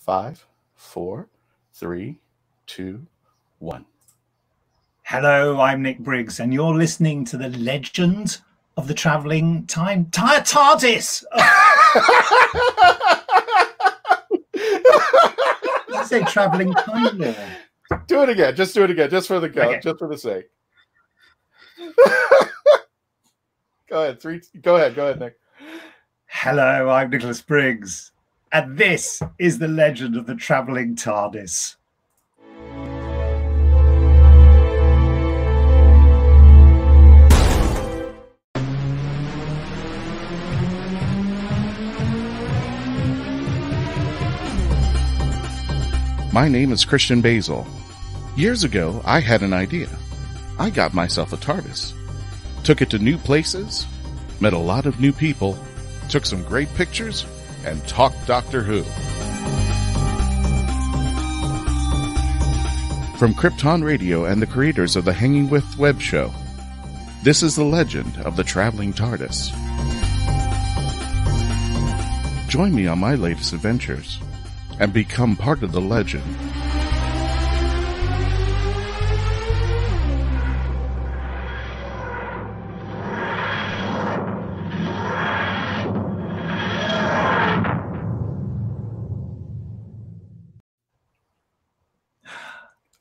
Five, four, three, two, one. Hello, I'm Nick Briggs, and you're listening to the legend of the traveling time T- TARDIS. I say traveling time. Do it again. Just do it again. Just for the go. Okay. Just for the sake. go ahead. Three. Go ahead. Go ahead, Nick. Hello, I'm Nicholas Briggs, and this is the legend of the traveling TARDIS. My name is Christian Basel. Years ago, I had an idea. I got myself a TARDIS, took it to new places, met a lot of new people, took some great pictures, and talk Doctor Who. From Krypton Radio and the creators of the Hanging With web show, this is the legend of the traveling TARDIS. Join me on my latest adventures and become part of the legend.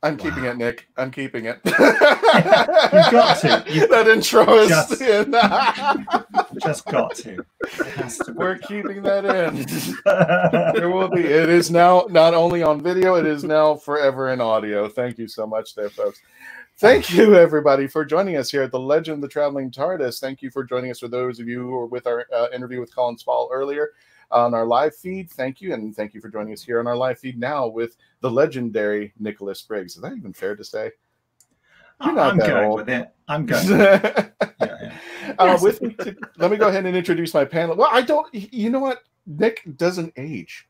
I'm keeping it, Nick. I'm keeping it. You've got to. You've that intro is Just- in. just got to. To We're keeping that in. There will be. It is now not only on video, it is now forever in audio. Thank you so much, there, folks. Thank you, everybody, for joining us here at the Legend of the Traveling TARDIS. Thank you for joining us for those of you who were with our uh, interview with Colin Spaull earlier on our live feed. Thank you, and thank you for joining us here on our live feed now with the legendary Nicholas Briggs. Is that even fair to say? You're not I'm that going old. with it. I'm going. With it. uh, Yeah, yeah. with me to, let me go ahead and introduce my panel. Well, I don't. You know what? Nick doesn't age.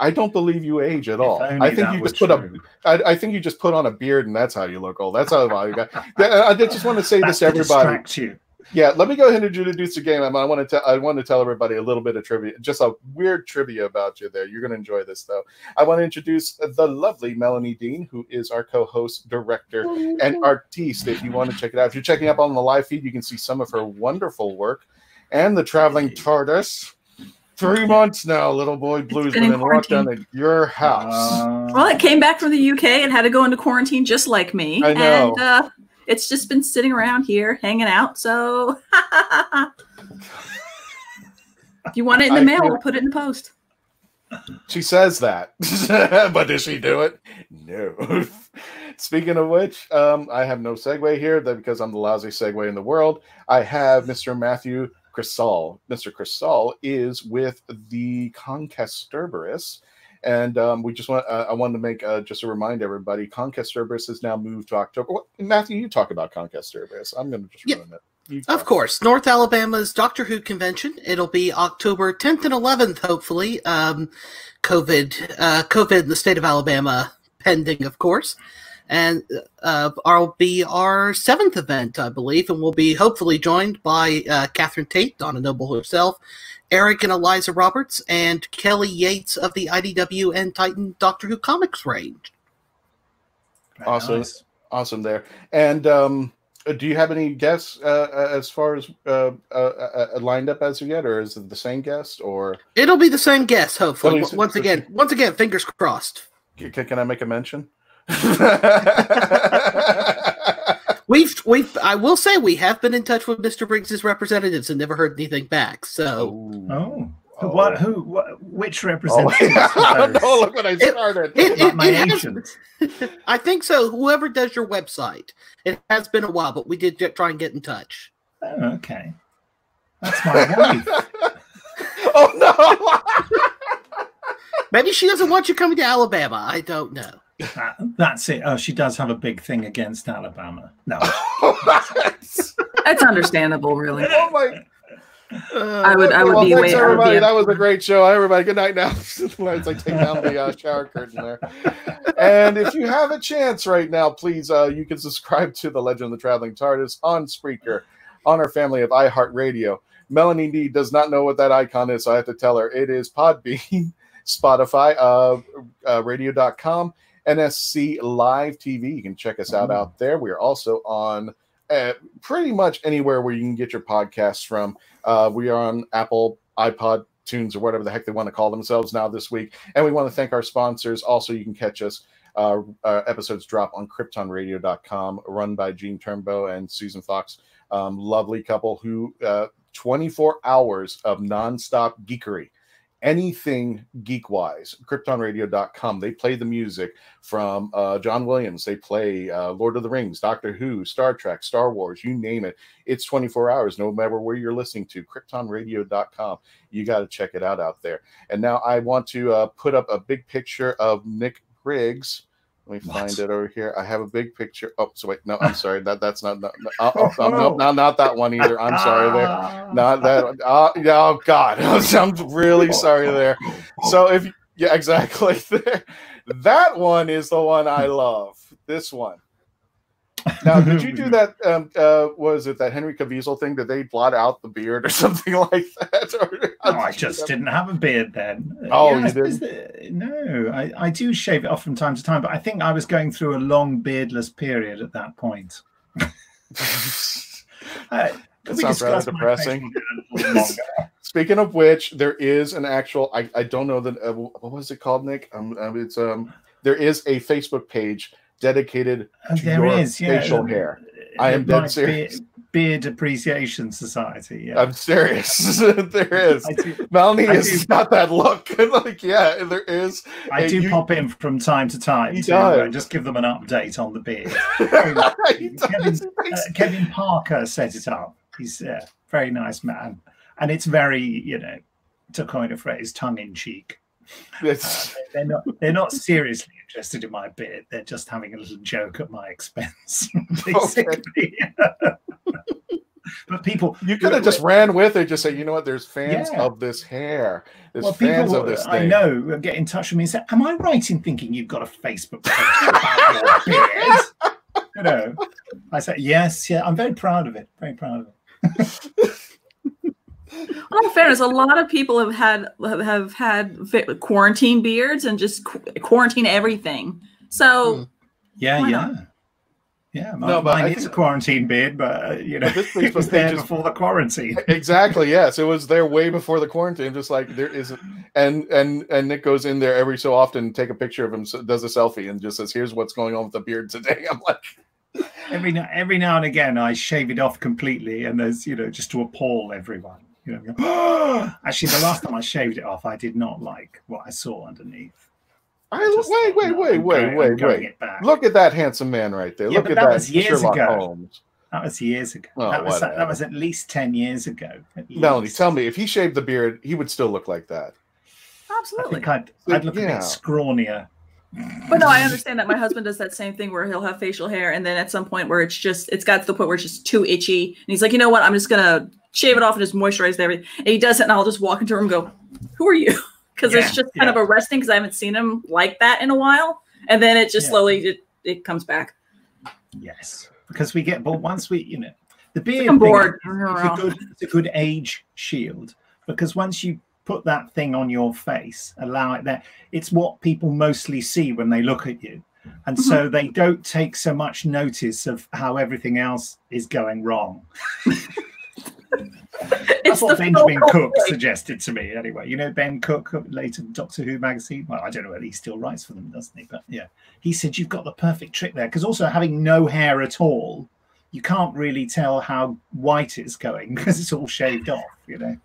I don't believe you age at all. I think you just put up. true. I, I think you just put on a beard and that's how you look old. That's how you got. I I just want to say That's this to to everybody. distract you. Yeah, let me go ahead and introduce the game. I want to tell. I want to tell everybody a little bit of trivia, just a weird trivia about you. There, you're going to enjoy this though. I want to introduce the lovely Melanie Dean, who is our co-host, director, and artiste. If you want to check it out, if you're checking up on the live feed, you can see some of her wonderful work and the traveling TARDIS. Three months now, little boy blues been been in in lockdown at your house. Uh, Well, it came back from the UK and had to go into quarantine just like me. I know. And uh, it's just been sitting around here hanging out. So if you want it in the I mail, feel- we'll put it in the post. She says that, but does she do it? No. Speaking of which, um, I have no segue here that because I'm the lousy segue in the world. I have Mr. Matthew Kresal. Mr. Kresal is with the Conquest Cerberus. And um, we just want, uh, I wanted to make uh, just a remind everybody Conquest Cerberus has now moved to October. What, Matthew, you talk about Conquest Cerberus. I'm going to just Yeah. ruin it. You Of talk. course, North Alabama's Doctor Who convention. It'll be October 10th and 11th, hopefully. Um, COVID, uh, COVID in the state of Alabama pending, of course. And uh, will be our seventh event, I believe, and we'll be hopefully joined by uh, Catherine Tate, Donna Noble herself, Eric and Eliza Roberts, and Kelly Yates of the IDW and Titan Doctor Who comics range. Awesome. nice. awesome there. And um, uh, do you have any guests uh, uh, as far as uh, uh, uh, uh, lined up as of yet, or is it the same guest? Or It'll be the same guest, hopefully. Well, Once again, once again, fingers crossed. can, can I make a mention? We've we've I will say we have been in touch with Mr. Briggs's representatives and never heard anything back. So Oh, Oh. oh. what? Who? What, which Oh, representative? no, look what I started. It- Not my it has- agent. I think so. Whoever does your website, it has been a while, but we did get- try and get in touch. Oh, okay. That's my wife. oh no! Maybe she doesn't want you coming to Alabama. I don't know. That- that's it. Oh, she does have a big thing against Alabama. No. That's understandable, really. oh my! I would, I would well, be thanks way. I would everybody. be That was a great show. Everybody, good night now. As I take down the uh, shower curtain there. And if you have a chance right now, please, uh, you can subscribe to the Legend of the Traveling TARDIS on Spreaker, on our family of iHeartRadio. Melanie D does not know what that icon is, so I have to tell her it is Podbean. Spotify, uh, uh, radio.com, NSC Live TV. You can check us out Ooh. out there. We are also on uh, pretty much anywhere where you can get your podcasts from. Uh, we are on Apple, iPod, Tunes, or whatever the heck they want to call themselves now this week. And we want to thank our sponsors. Also, you can catch us. Uh, uh, episodes drop on kryptonradio.com, run by Gene Turnbow and Susan Fox. Um, lovely couple who uh, 24 hours of nonstop geekery. Anything geek wise, kryptonradio.com. They play the music from uh, John Williams. They play uh, Lord of the Rings, Doctor Who, Star Trek, Star Wars, you name it. It's 24 hours, no matter where you're listening to. Kryptonradio.com. You got to check it out out there. And now I want to uh, put up a big picture of Nick Briggs. Let me What? find it over here. I have a big picture. Oh, so wait, no, I'm sorry. That that's not. not no, oh, oh, oh, no, no, not that one either. I'm sorry there. Not that. one. Oh, oh God, I'm really sorry there. So if yeah, exactly. that one is the one I love. This one. Now, did you do that? Um, uh, was it that Henry Caviezel thing? Did they blot out the beard or something like that? Or Oh, how I did just that? didn't have a beard then. Oh, I you that- no, I, I do shave it off from time to time, but I think I was going through a long beardless period at that point. Uh, That sounds rather depressing. facial hair a little longer? Speaking of which, there is an actual. I, I don't know that. Uh, what was it called, Nick? Um, um, it's um. There is a Facebook page dedicated Uh, to there your is, yeah. facial hair. I am dead serious. Be, Beard Appreciation Society. Yeah. I'm serious. there is. Do, Melanie I has do- got that look. like, yeah, there is. I do you- pop in from time to time to uh, just give them an update on the beard. Kevin, uh, Kevin Parker set it up. He's a very nice man, and it's very, you know, to coin a phrase, tongue in cheek. Uh, they're not they're not seriously interested in my bit. They're just having a little joke at my expense, basically. but people, you could have just ran with it. Just say, you know what? There's fans Yeah. of this hair. There's well, fans people of this I know get in touch with me and say, "Am I right in thinking you've got a Facebook page about your beard?" You know, I say, "Yes, yeah, I'm very proud of it. Very proud of it." In all fairness, a lot of people have had have, have had quarantine beards and just qu- quarantine everything. So Hmm. Yeah, Why yeah. not? Yeah, No, no, but I mine is a quarantine beard, but uh, you know, But this it was Facebook there page is- before the quarantine. Exactly. Yes, it was there way before the quarantine. Just like there isn't, and and and Nick goes in there every so often, take a picture of him, so- does a selfie, and just says, "Here's what's going on with the beard today." I'm like, Every now, every now and again, I shave it off completely, and there's you know just to appall everyone. You know, go, "Ah!" actually, the last time I shaved it off, I did not like what I saw underneath. I, Just wait, wait, no, wait, I'm wait, going- wait, wait. Look at that handsome man right there. Yeah, Look but at that that, was years Sherlock ago. Holmes. that was years ago. Oh, that was that, whatever. was at least ten years ago. Melanie, tell me if he shaved the beard, he would still look like that. I absolutely. think I'd, I'd look a Yeah. bit scrawnier. But no, I understand that my husband does that same thing where he'll have facial hair and then at some point where it's just it's got to the point where it's just too itchy. And he's like, you know what? I'm just gonna shave it off and just moisturize everything. And he does it and I'll just walk into a room and go, Who are you? Because Yeah, it's just kind yeah. of arresting because I haven't seen him like that in a while. And then it just Yeah. slowly it, it comes back. Yes, because we get, but once we, you know, the beard I'm bored. is- It's a good, it's a good age shield because once you put that thing on your face, allow it there, it's what people mostly see when they look at you. And so mm-hmm. they don't take so much notice of how everything else is going wrong. That's what Benjamin Cook suggested to me, anyway. You know, Ben Cook, uh, later Doctor Who magazine. Well, I don't know whether he still writes for them, doesn't he? But yeah, he said you've got the perfect trick there because also having no hair at all, you can't really tell how white it's going because it's all shaved off. You know,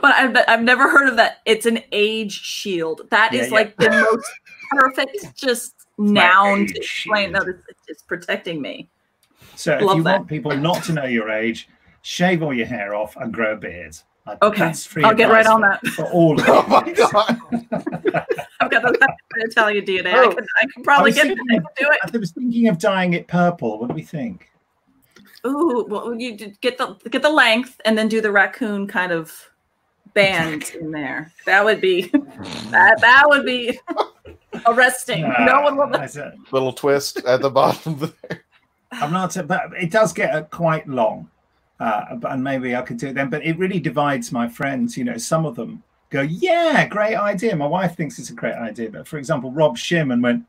But I've, I've never heard of that. It's an age shield. That is Yeah, yeah. like the most perfect just my noun to explain shield. that it's, it's protecting me. so if you that. want people not to know your age, shave all your hair off and grow a beard. Like, Okay, that's free I'll get right advice on that. for all of Oh you. my god! I've got the Italian DNA. Oh. I can I can probably was get it. I thinking- can do it. I was thinking of dyeing it purple. What do we think? Ooh, well, you get the get the length and then do the raccoon kind of band in there. That would be that that would be arresting. no one will. That's. Little twist at the bottom there. I'm not, but it does get uh, quite long. Uh, and maybe I could do it then. But it really divides my friends. You know, some of them go, "Yeah, great idea." My wife thinks it's a great idea, but for example, Rob Shearman went,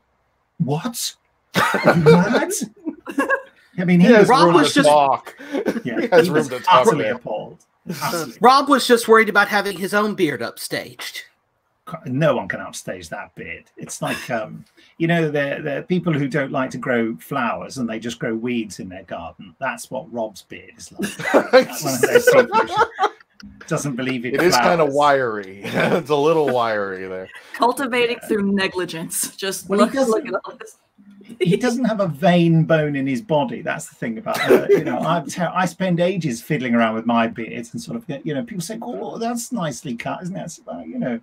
"What? Are you mad?" I mean, he He has was, Rob room was to just- talk. yeah, he has he room was to talk. utterly man. appalled. Utterly Rob was just worried about having his own beard upstaged. No one can upstage that beard. It's like um, you know, the the people who don't like to grow flowers and they just grow weeds in their garden. That's what Rob's beard is like. That's one of those people who doesn't believe in It is kind of wiry. it's a little wiry there. Cultivating through negligence. Just Well, he look, doesn't- look at all this. He doesn't have a vein bone in his body. That's the thing about uh, you know. I I spend ages fiddling around with my beard and sort of you know. People say, "Oh, that's nicely cut, isn't it?" It's about, you know.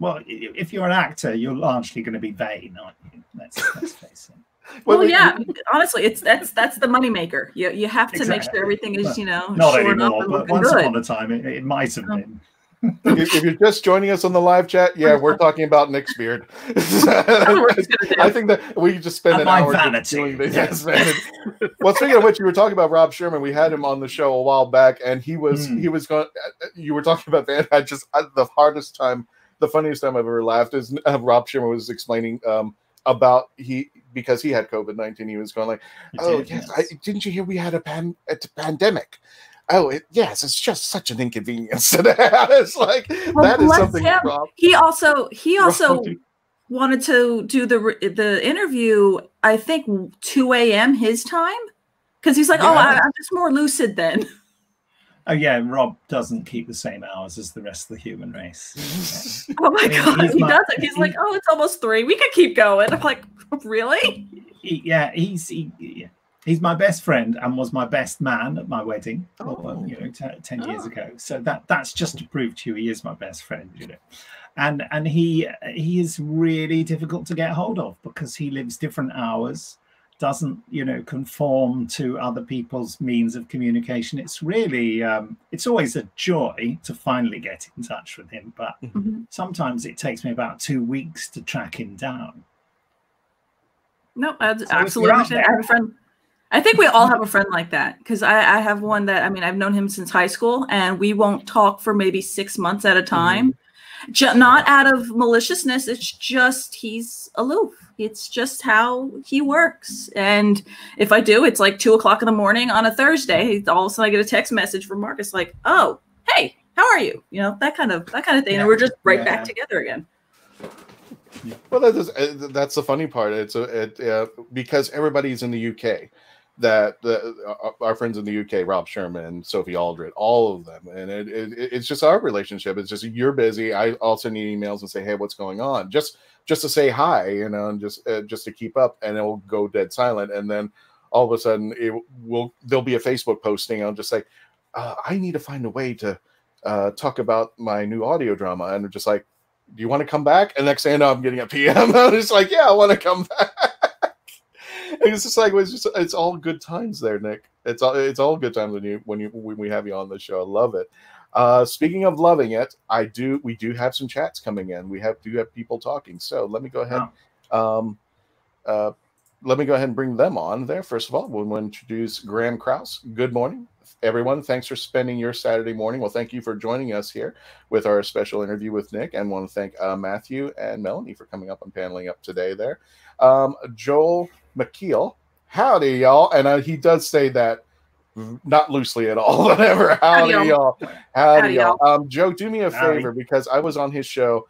Well, if you're an actor, you're largely going to be vain, aren't you? Let's, let's face it. Well, we- yeah. Honestly, it's that's that's the moneymaker. You you have to make sure everything is Well, you know Not shored anymore, and but once good. upon a time, it, it might have Oh. been. if, if you're just joining us on the live chat, yeah, we're talking about Nick's beard. That's what we're just gonna do. I think that we just spend an hour vanity. doing this. Yes, vanity. well, speaking of which, you were talking about Rob Shearman. We had him on the show a while back, and he was Hmm. he was going. Uh, uh, you were talking about Van. I just I, the hardest time, the funniest time I've ever laughed is uh, Rob Shearman was explaining um, about he because he had COVID nineteen. He was going like, It "Oh did, yes, I, didn't you hear we had a, pan, a t- pandemic?" Oh it, yes, it's just such an inconvenience. it's like Well, that is bless something. him. Rob, He also he also Rob- wanted to do the the interview. I think two a.m. his time because he's like, oh, Yeah. I, I'm just more lucid then. Oh yeah, Rob doesn't keep the same hours as the rest of the human race. Oh my I god, he's he my- doesn't. He's like, oh, it's almost three. We could keep going. I'm like, really? He- yeah, he's he, yeah. he's my best friend and was my best man at my wedding, Oh. or, you know, t- ten years Oh. ago. So that that's just to prove to you he is my best friend, you know. And and he he is really difficult to get hold of because he lives different hours, doesn't you know conform to other people's means of communication. It's really um, it's always a joy to finally get in touch with him, but Mhm. sometimes it takes me about two weeks to track him down. No, I you're absolutely out. I have a friend. I think we all have a friend like that because I, I have one that I mean I've known him since high school and we won't talk for maybe six months at a time. Ju- not out of maliciousness. It's just he's aloof. It's just how he works. And if I do, it's like two o'clock in the morning on a Thursday. All of a sudden, I get a text message from Marcus like, "Oh, hey, how are you?" You know that kind of that kind of thing. Yeah. And we're just right Yeah. back together again. Well, that is, uh, that's the funny part. It's a, it, uh, because everybody's in the UK. That the, uh, our friends in the UK, Rob Shearman, Sophie Aldred, all of them, and it, it, it's just our relationship. It's just you're busy. I also need emails and say, hey, what's going on? Just just to say hi, you know, and just uh, just to keep up, and it'll go dead silent, and then all of a sudden it will there'll be a Facebook posting. I'll just say, uh, I need to find a way to uh, talk about my new audio drama, and just like do you want to come back? And next thing I know, I'm getting a PM. I'm just like, yeah, I want to come back. It's just like it's just it's all good times there, Nick. It's all it's all good times when you when you when we have you on the show. I love it. Uh, speaking of loving it, I do we do have some chats coming in. We have do have people talking. So let me go ahead. Um, uh, let me go ahead and bring them on there. First of all, we'll introduce Graham Kraus. Good morning, everyone. Thanks for spending your Saturday morning. Well, thank you for joining us here with our special interview with Nick, and want to thank uh, Matthew and Melanie for coming up and paneling up today. There, um, Joel McKeel, howdy y'all, and uh, he does say that not loosely at all. Whatever, howdy, Howdy, y'all, howdy, Howdy, y'all. Um, Joe, do me a Howdy. favor because I was on his show.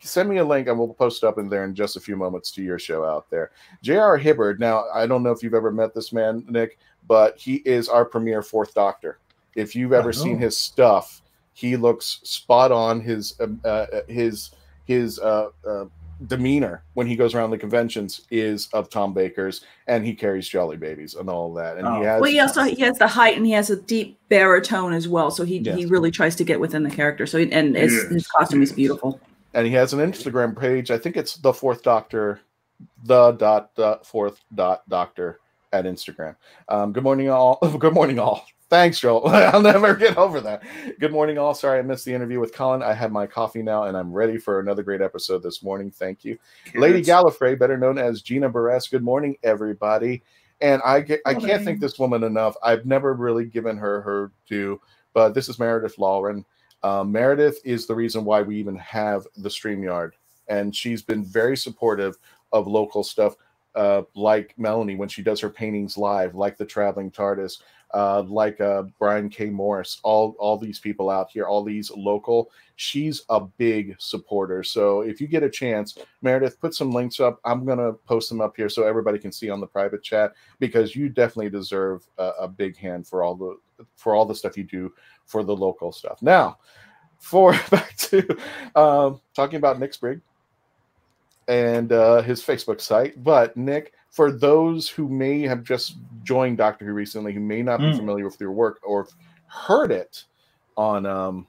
Send me a link and we'll post it up in there in just a few moments to your show out there. J.R. Hibbard. Now, I don't know if you've ever met this man, Nick, but he is our premier fourth doctor. If you've ever Oh. seen his stuff, he looks spot on. His um, uh, his his uh, uh, demeanor when he goes around the conventions is of Tom Baker's, and he carries Jelly Babies and all that. And Oh. he has Well, he also he has the height and he has a deep baritone as well. So he, he really tries to get within the character. So he, and his, Yes, his costume is beautiful. and he has an Instagram page. I think it's the fourth doctor, the dot dot fourth dot doctor at Instagram. Um, good morning, all. Good morning, all. Thanks, Joel. I'll never get over that. Good morning, all. Sorry I missed the interview with Colin. I have my coffee now, and I'm ready for another great episode this morning. Thank you, Lady Good. Gallifrey, better known as Gina Barres. Good morning, everybody. And I get, I can't Morning. thank this woman enough. I've never really given her her due, but this is Meredith Lawren. Uh, Meredith is the reason why we even have the StreamYard, and she's been very supportive of local stuff, uh, like Melanie when she does her paintings live, like the Traveling TARDIS, uh, like uh, Brian K. Morris, all all these people out here, all these local. She's a big supporter. So if you get a chance, Meredith, put some links up. I'm gonna post them up here so everybody can see on the private chat because you definitely deserve a, a big hand for all the for all the stuff you do for the local stuff. Now, for back to um, talking about Nick Briggs and uh, his Facebook site. But Nick, for those who may have just joined Doctor Who recently, who may not be Mm. familiar with your work or heard it on um,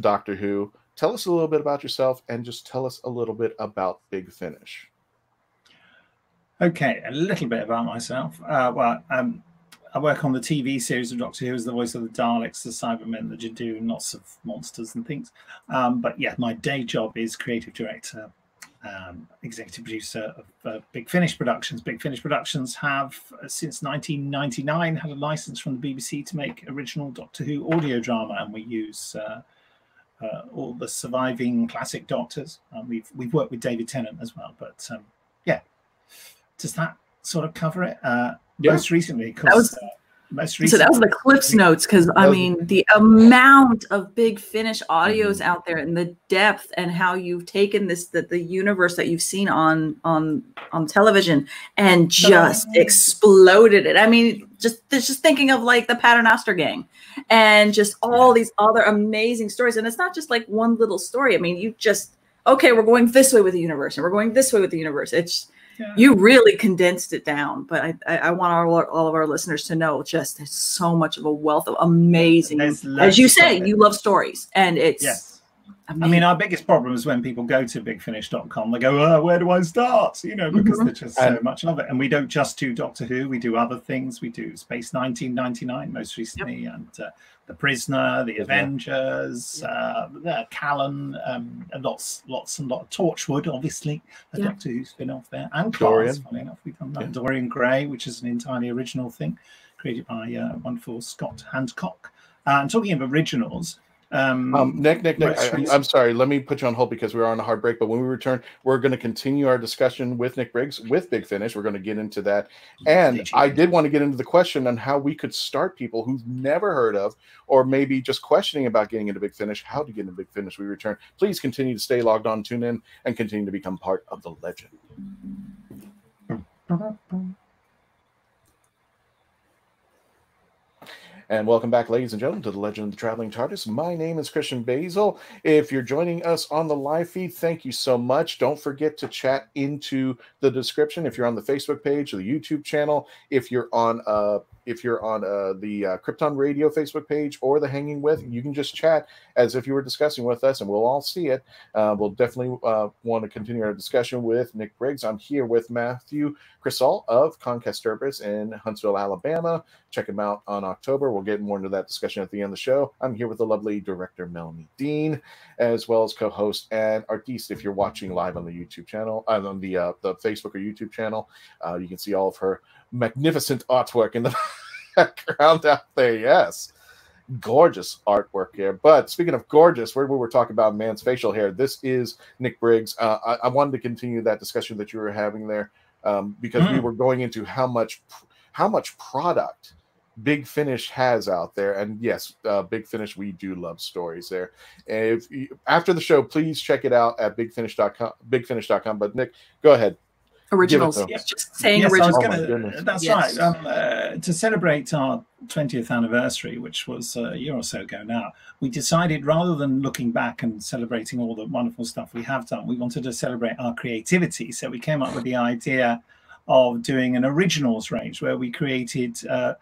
Doctor Who, tell us a little bit about yourself and just tell us a little bit about Big Finish. Okay, a little bit about myself. Uh, well, um, I work on the TV series of Doctor Who as the voice of the Daleks, the Cybermen, the Judoon, lots of monsters and things. Um, but yeah, my day job is creative director, um, executive producer of uh, Big Finish Productions. Big Finish Productions have, uh, since 1999, had a license from the BBC to make original Doctor Who audio drama, and we use uh, uh, all the surviving classic Doctors. Um, we've we've worked with David Tennant as well, but um, yeah, does that sort of cover it? Uh, Yeah. Most recently, 'cause, That was- most So that was the Cliffs notes because I mean the amount of Big Finish audios Mm-hmm. out there and the depth and how you've taken this the, the universe that you've seen on on on television and just exploded it. I mean, just just thinking of like the Paternoster Gang and just all these other amazing stories. And it's not just like one little story. I mean, you just okay, we're going this way with the universe and we're going this way with the universe. It's Yeah. you really condensed it down but i i, I want all, all of our listeners to know just so much of a wealth of amazing as you say you love stories and it's. I amazing. mean, our biggest problem is when people go to bigfinish.com, they go, oh, where do I start? You know, because Mhm. there's just so And- much of it. And we don't just do Doctor Who, we do other things. We do Space 1999 most recently, and uh, The Prisoner, The Prisoner. Avengers, uh, the Callan, um, and lots, lots and lots. of Torchwood, obviously, a Yeah. Doctor Who spin off there, and Dorian. Class, funny enough, we've done that. Yeah. Dorian Gray, which is an entirely original thing created by uh, wonderful Scott Handcock. Uh, and talking of originals, um, Um, Nick, Nick, Nick, I, I'm- sorry. Let me put you on hold because we are on a hard break. But when we return, we're going to continue our discussion with Nick Briggs with Big Finish. We're going to get into that. And I did want to get into the question on how we could start people who've never heard of or maybe just questioning about getting into Big Finish, how to get into Big Finish. We return. Please continue to stay logged on, tune in, and continue to become part of the legend. And welcome back, ladies and gentlemen, to the Legend of the Traveling TARDIS. My name is Christian Basel. If you're joining us on the live feed, thank you so much. Don't forget to chat into the description if you're on the Facebook page or the YouTube channel. If you're on uh, if you're on uh, the uh, Krypton Radio Facebook page or the Hanging With, you can just chat as if you were discussing with us, and we'll all see it. Uh, we'll definitely uh, want to continue our discussion with Nick Briggs. I'm here with Matthew Kresal of Conquest Cerberus in Huntsville, Alabama. Check him out on October. We'll get more into that discussion at the end of the show. I'm here with the lovely director Melanie Dean, as well as co-host and artiste. If you're watching live on the YouTube channel, uh, on the uh, the Facebook or YouTube channel, you can see all of her magnificent artwork in the background out there. Yes, gorgeous artwork here. But speaking of gorgeous, where we were talking about man's facial hair, this is Nick Briggs. Uh, I, I wanted to continue that discussion that you were having there um, because we Mm. were going into how much how much product Big Finish has out there. And yes, uh, Big Finish, we do love stories there. If you, after the show, please check it out at bigfinish.com. Bigfinish.com. But Nick, go ahead. Originals to 'em. Just saying yes, originals Oh I my was gonna, goodness. that's Yes. right. Um, uh, to celebrate our 20th anniversary, which was a year or so ago now, we decided rather than looking back and celebrating all the wonderful stuff we have done, we wanted to celebrate our creativity. So we came up with the idea of doing an originals range where we created uh,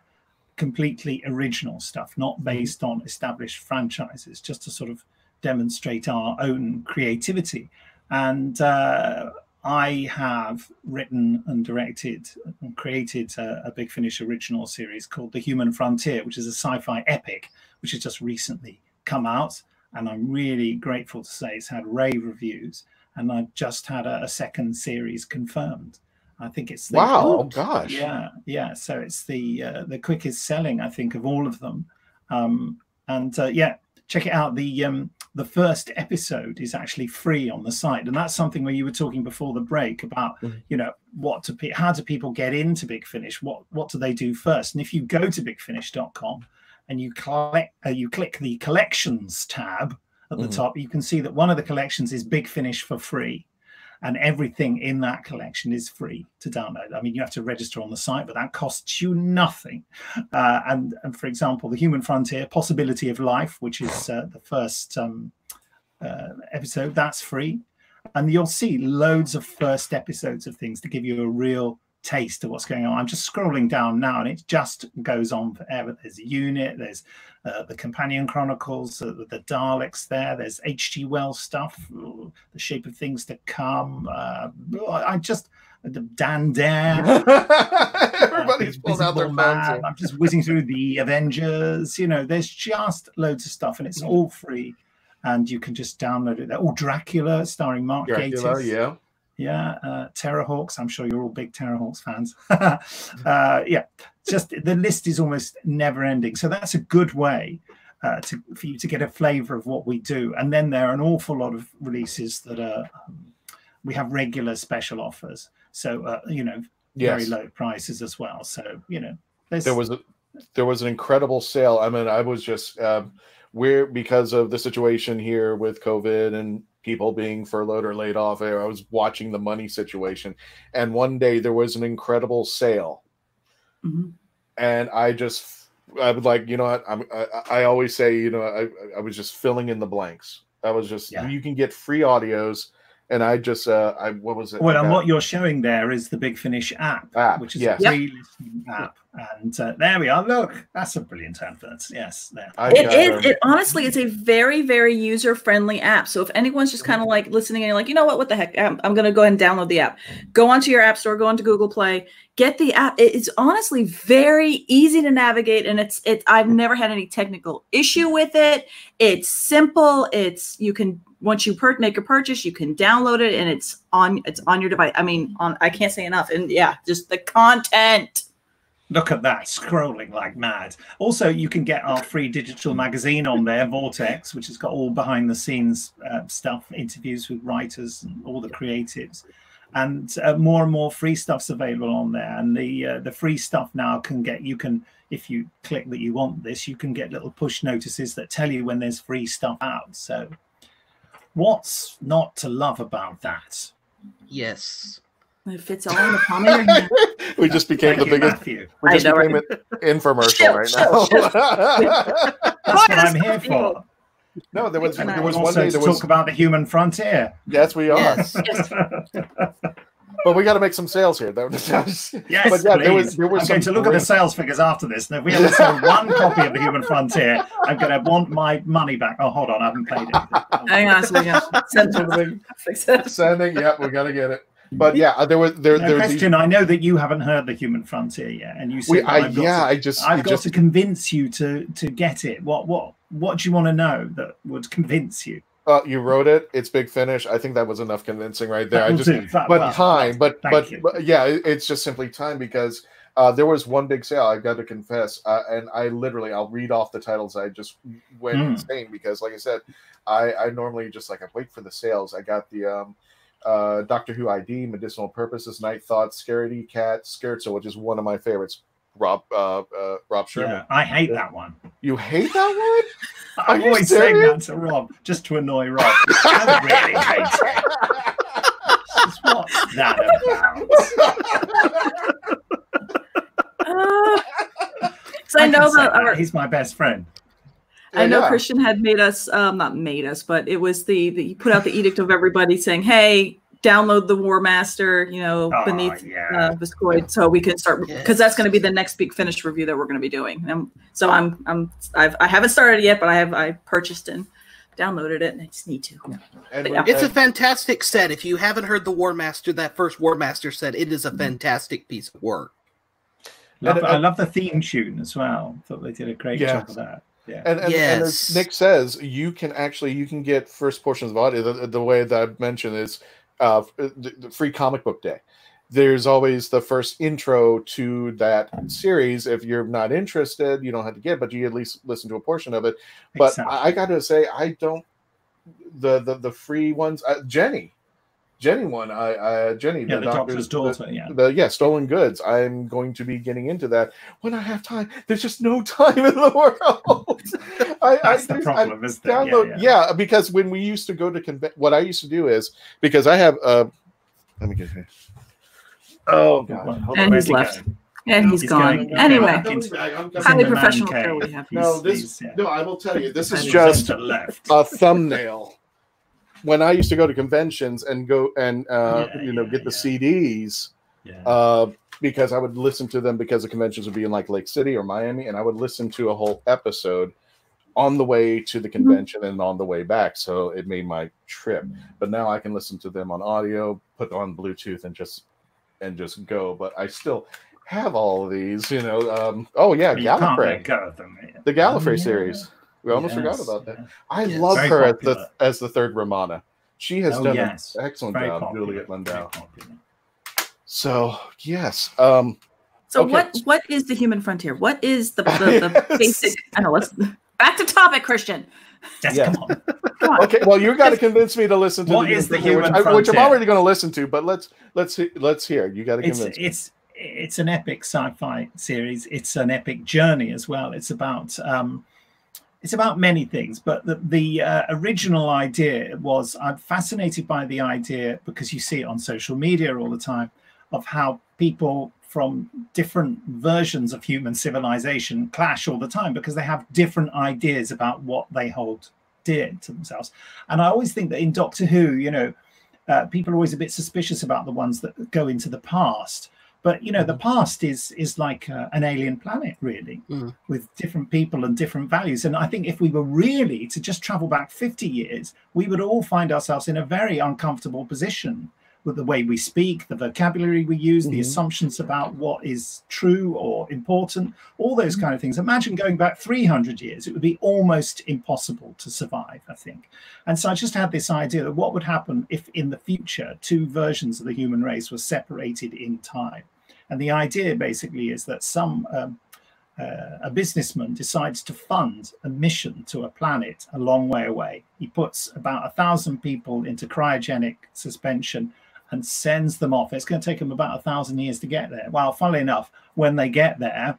completely original stuff, not based on established franchises, just to sort of demonstrate our own creativity. And uh, I have written and directed and created a, a Big Finish original series called The Human Frontier, which is a sci fi epic, which has just recently come out. And I'm really grateful to say it's had rave reviews. And I've just had a, a second series confirmed. I think it's the, Wow. Oh, gosh. yeah, yeah. So it's the uh, the quickest selling, I think, of all of them. Um, and uh, yeah, check it out. The um, the first episode is actually free on the site, and that's something where you were talking before the break about Mhm. you know what to pe- how do people get into Big Finish? What what do they do first? And if you go to bigfinish.com and you collect uh, you click the collections tab at the Mhm. top, you can see that one of the collections is Big Finish for free. And everything in that collection is free to download. I mean, you have to register on the site, but that costs you nothing. Uh, and, and for example, the Human Frontier Possibility of Life, which is uh, the first um, uh, episode, that's free. And you'll see loads of first episodes of things to give you a real taste of what's going on. I'm just scrolling down now, and it just goes on forever. There's a unit, there's uh, the Companion Chronicles, uh, the Daleks. There, there's H.G. Wells stuff, uh, the Shape of Things to Come. Uh, I just Dan Dare. Everybody's pulling out their phones. I'm just whizzing through the Avengers. You know, there's just loads of stuff, and it's all free, and you can just download it. They're all Dracula, starring Mark Dracula, Gatiss. yeah. Yeah, uh, Terrahawks. I'm sure you're all big Terrahawks fans. uh, yeah, just the list is almost never ending. So that's a good way uh, to, for you to get a flavour of what we do. And then there are an awful lot of releases that are um, we have regular special offers. So uh, you know, very Yes. low prices as well. So you know, there's there was a, there was an incredible sale. I mean, I was just um, we're because of the situation here with COVID and people being furloughed or laid off. I was watching the money situation, and one day there was an incredible sale, Mhm. and I just I would like you know what I'm, I I always say you know I I was just filling in the blanks. I was just Yeah. you can get free audios, and I just uh I what was it? Well, I and what you're showing there is the Big Finish app, App, which is yes. a free listening app. And uh, there we are. Look, that's a brilliant advert. Yes, there. I It got, is. um, It honestly, it's a very, very user friendly app. So if anyone's just kind of like listening and you're like, you know what, what the heck, I'm, I'm going to go ahead and download the app. Go onto your app store, go onto Google Play, get the app. It is honestly very easy to navigate, and it's it. I've never had any technical issue with it. It's simple. It's you can once you per- make a purchase, you can download it, and it's on it's on your device. I mean, on I can't say enough. And yeah, just the content. Look at that, scrolling like mad. Also, you can get our free digital magazine on there, Vortex, which has got all behind the scenes uh, stuff, interviews with writers and all the creatives. And uh, more and more free stuff's available on there. And the uh, the free stuff now can get you can if you click that you want this, you can get little push notices that tell you when there's free stuff out. So, what's not to love about that? Yes. It fits all in the palm of your hand. we just became Thank the you, biggest Matthew. we just know, became right? an infomercial Chill, right chill, now. That's what I'm here People. for. no, there was there was one day there was talk about the human frontier. yes we are, Yes. Yes. But we got to make some sales here. That was, Yes, but yeah, please. there was there was I'm some going to look at the sales figures after this. And if we ever sell one copy of the Human Frontier, I'm going to want my money back. Oh, hold on, I haven't paid it. Hang on a. Send something. It. sending. Yep, we got to get it. But yeah, uh, there was there Now, there. question: I know that you haven't heard the Human Frontier yet, and you said We, that I, I've got yeah, to, I just I've got just to convince you to to get it. What what what do you want to know that would convince you? Uh, you wrote it. It's big finish. I think that was enough convincing right there. I just but well, time, but but, but yeah, it's just simply time because uh, there was one big sale. I've got to confess, uh, and I literally I'll read off the titles. I just went Mm. insane because, like I said, I I normally just like I wait for the sales. I got the um uh Doctor Who ID, Medicinal Purposes, Night Thoughts, Scaredy Cat, Scherzo, which is one of my favorites. Rob uh, uh Rob Shearman. Yeah, I hate that one. You hate that one? I'm you always saying serious? that to Rob just to annoy Rob. I really hate it. Just What's that about? so I can know say that our, he's my best friend. I know Yeah. Christian had made us um not made us, but it was the, the he put out the edict of everybody saying, Hey, download the War Master, you know, Oh, beneath yeah. uh, Viscoid so we can start because that's going to be the next big finished review that we're going to be doing. Um, so I'm I'm I've I haven't started yet, but I have I purchased and downloaded it and I just need to. And, Yeah. It's a fantastic set. If you haven't heard the War Master, that first War Master set, it is a fantastic piece of work. Love, And- I love the theme tune as well. I Thought they did a great Yes. job of that. Yeah. And, and, and as Nick says, you can actually you can get first portions of audio. The, the way that I've mentioned is uh, the, the free comic book day, there's always the first intro to that series. If you're not interested, you don't have to get, but you at least listen to a portion of it. But Exactly. I, I got to say, I don't the the the free ones. Uh, Jenny, Jenny one. I uh, Jenny, yeah, the doctor's the- daughter. Yeah. the yeah stolen goods i'm going to be getting into that when i have time there's just no time in the world I, That's the I, problem, isn't it? download Yeah, yeah, because when we used to go to conve- what i used to do is because i have uh let me get here oh god And he's left. And he's He's gone. going- Anyway, Don't leave me. I- I'm- He's highly in the man professional cave. we have. no this he's, yeah. no i will tell you this is just to the left. a thumbnail when i used to go to conventions and go and uh Yeah, you know yeah, get the yeah. cds Yeah. uh, because I would listen to them because the conventions would be in like Lake City or Miami, and I would listen to a whole episode on the way to the convention and on the way back. So it made my trip. But now I can listen to them on audio, put on Bluetooth, and just and just go. But I still have all of these, you know. Um, oh yeah, But you Gallifrey, them. the Gallifrey Oh, yeah. series. We almost forgot about that. I Yes. love Very her as the as the third Romana. She has Oh, done yes. an excellent Very job, popular, Juliet very Landau. popular. So yes, um, So Okay. what what is the human frontier? What is the, the, the basic? I know. Let's back to topic, Christian. Just Yeah. come on. Come on. okay well you got to convince me to listen to What the is the Frontier, human which, I, which i'm already going to listen to but let's let's he- let's hear you got to It's convince me it's it's an epic sci-fi series. It's an epic journey as well. It's about um, it's about many things, but the the uh, original idea was I'm fascinated by the idea because you see it on social media all the time of how people from different versions of human civilization clash all the time because they have different ideas about what they hold dear to themselves. And I always think that in Doctor Who, you know, uh, people are always a bit suspicious about the ones that go into the past. But you know, the past is is like uh, an alien planet, really, Mhm. with different people and different values. And I think if we were really to just travel back 50 years, we would all find ourselves in a very uncomfortable position with the way we speak, the vocabulary we use, the Mhm. assumptions about what is true or important, all those kind of things. Imagine going back 300 years, it would be almost impossible to survive, I think. And so I just had this idea that what would happen if in the future two versions of the human race were separated in time. And the idea basically is that some um, uh, a businessman decides to fund a mission to a planet a long way away. He puts about a thousand people into cryogenic suspension and sends them off. It's going to take them about a thousand years to get there. Well, funnily enough, when they get there,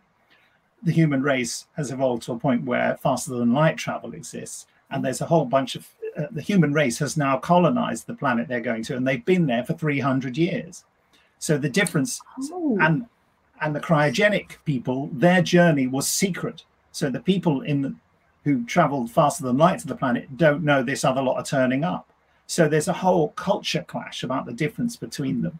the human race has evolved to a point where faster than light travel exists. And there's a whole bunch of uh, the human race has now colonized the planet they're going to, and they've been there for 300 years. So the difference Oh. and and the cryogenic people, their journey was secret. So the people in the, who traveled faster than light to the planet don't know this other lot are turning up. So there's a whole culture clash about the difference between them,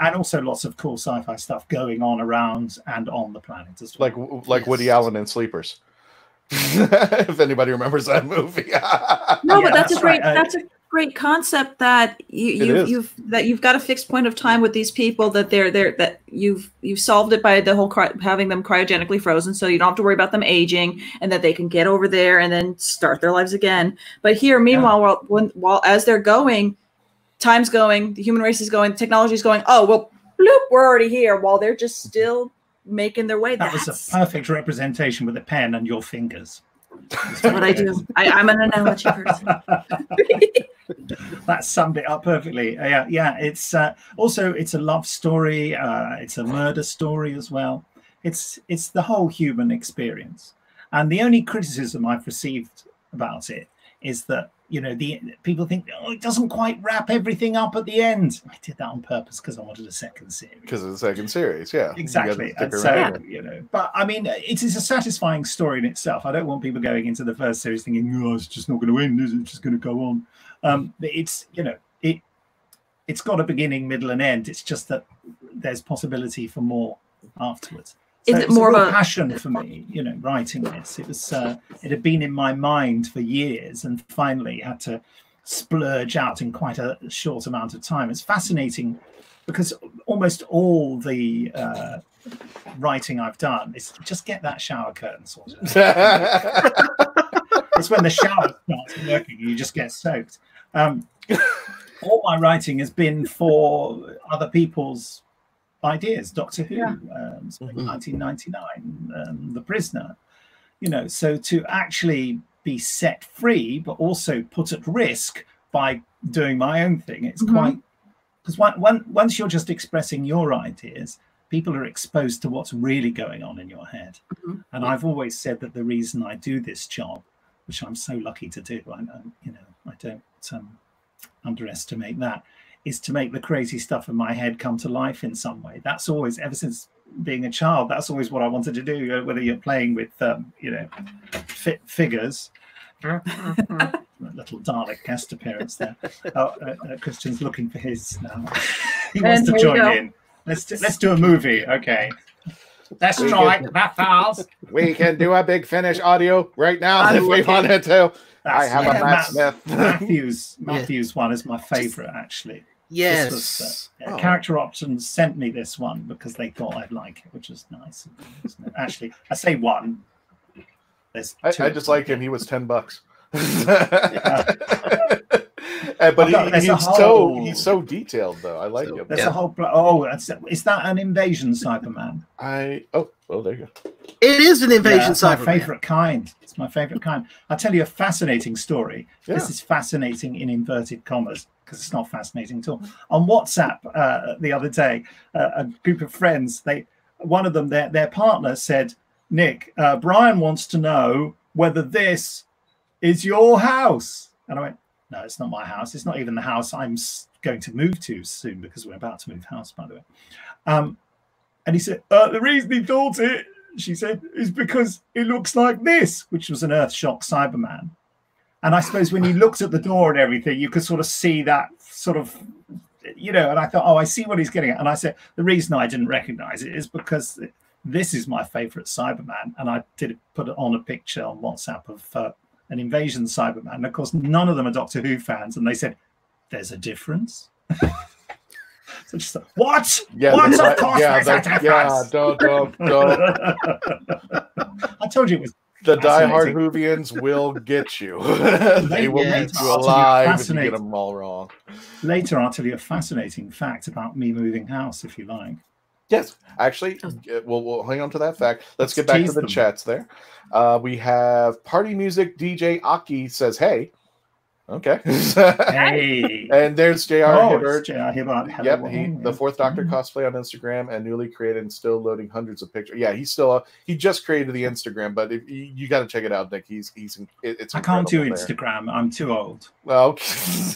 and also lots of cool sci-fi stuff going on around and on the planet as well. like like woody allen and sleepers if anybody remembers that movie No, Yeah, but that's, that's a great right. Uh, that's a great concept that you, you you've that you've got a fixed point of time with these people that they're there that you've you've solved it by the whole cry, having them cryogenically frozen so you don't have to worry about them aging and that they can get over there and then start their lives again. But here, meanwhile, while when while as they're going, time's going, the human race is going, technology is going. Oh well, bloop, we're already here. While they're just still making their way. that was a perfect representation with a pen and your fingers. What I do. I, I'm an analogy person. that summed it up perfectly. Uh, yeah, yeah. It's uh, also it's a love story. Uh, it's a murder story as well. It's it's the whole human experience. And the only criticism I've received about it is that you know the people think oh it doesn't quite wrap everything up at the end. I did that on purpose because I wanted a second series. because of the second series yeah You Exactly. And so, you know, but I mean, it is a satisfying story in itself. I don't want people going into the first series thinking, oh, it's just not going to end, is it? It's just going to go on. Um, but it's, you know, it, it's got a beginning, middle, and end. It's just that there's possibility for more afterwards. So it it more a of a- passion for me, you know, writing this? It was, uh, it had been in my mind for years, and finally had to splurge out in quite a short amount of time. It's fascinating because almost all the uh, writing I've done is just get that shower curtain sorted. it's when the shower starts working, you just get soaked. Um, all my writing has been for other people's ideas. Doctor Who, Yeah. um, Mhm. 1999, um, The Prisoner. You know, so to actually be set free, but also put at risk by doing my own thing, it's Mhm. quite because one, one, once you're just expressing your ideas, people are exposed to what's really going on in your head. Mhm. And I've always said that the reason I do this job, which I'm so lucky to do, I, I you know, I don't um, underestimate that, is to make the crazy stuff in my head come to life in some way. That's always, ever since being a child, that's always what I wanted to do. Whether you're playing with, um, you know, fit figures. little Dalek guest appearance there. Oh, uh, uh, Christian's looking for his now. he wants And to join in. Let's do, let's do a movie. Okay. Let's We try get- that files. We can do a big finish audio right now I'm if we looking. wanted to. I have yeah, a Matt Matt- Smith. Matthews Matthews one is my favorite actually. This Yes. was, uh, Oh. Character Options sent me this one because they thought I'd like it, which is nice. Actually, I say one. There's I, two I just like him. He was ten bucks. Uh, but got- he, he's a so he's so detailed though. I like So- him. There's Yeah. a whole. Blo- oh, that's, is that an invasion Cyberman? I oh well there you go. It is an Yeah, invasion it's my Cyberman. favorite kind. It's my favorite kind. I'll tell you a fascinating story. This is fascinating in inverted commas because it's not fascinating at all. On WhatsApp uh, the other day, uh, a group of friends, they one of them, their their partner said, "Nick, uh, Brian wants to know whether this is your house," and I went, "No, it's not my house. It's not even the house I'm going to move to soon because we're about to move house, by the way." Um, and he said, uh, the reason he thought it, she said, is because it looks like this, which was an Earthshock Cyberman. And I suppose when you looked at the door and everything, you could sort of see that sort of, you know, and I thought, oh, I see what he's getting at. And I said, the reason I didn't recognize it is because this is my favorite Cyberman. And I did put it on a picture on WhatsApp of uh, an invasion Cyberman. And of course, none of them are Doctor Who fans. And they said, there's a difference. so just like, what? Yeah, what? Of course, yeah, there's a yeah. difference. Don't don't don't. I told you it was The diehard Fascinating. Whovians will get you. they will Yeah, eat you absolutely alive if you get them all wrong. later. I'll tell you a fascinating fact about me moving house, if you like. Yes, actually, uh, we'll, we'll hang on to that fact. Let's Let's get back to the them. chats there. Uh, we have party music DJ Aki says, "Hey, okay," Hey, and there's Jr. oh, Hibbert. J.R. Hibbert. Yep, he, the fourth Doctor Mhm. cosplay on Instagram and newly created and still loading hundreds of pictures. Yeah, he's still uh, he just created the Instagram, but if, you, you got to check it out, Nick. He's he's it, it's I can't do there. Instagram. I'm too old. Okay.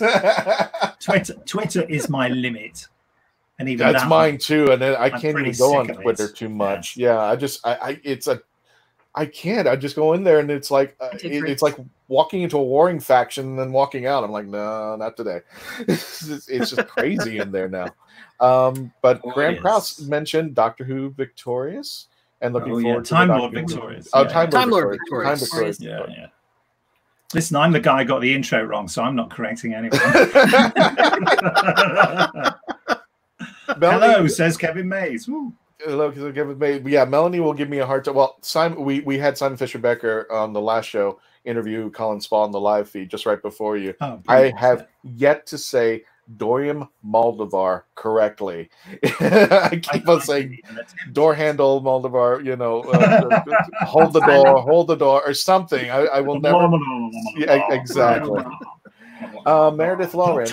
Twitter, Twitter is my limit, and even That's that- mine too, and then I I'm can't even go on of it. Twitter too much. Yeah, I just I, I it's a I can't. I just go in there and it's like uh, it- it's like walking into a warring faction and then walking out. I'm like, no, not today. it's, just- it's just crazy in there now. Um, but Graham Glorious. Krause mentioned Doctor Who Victorious and looking Oh, yeah, forward to Time the Lord Victorious. Oh, Yeah, Time, yeah. Time Lord Lord Victorious. Victorious. Time Yeah, Victorious. yeah. Listen, I'm the guy who got the intro wrong, so I'm not correcting anyone. Hello, says Kevin Mays. Woo. Hello, because give me, yeah, Melanie will give me a hard time. Well, Simon, we we had Simon Fisher Becker on the last show interview Colin Spaull on the live feed just right before you. Oh, I have yet to say Dorium Moldovar correctly. I keep on saying door handle Moldovar. You know, uh, hold the door, hold the door, or something. I, I will never. Yeah, exactly. Uh, Meredith Lauren.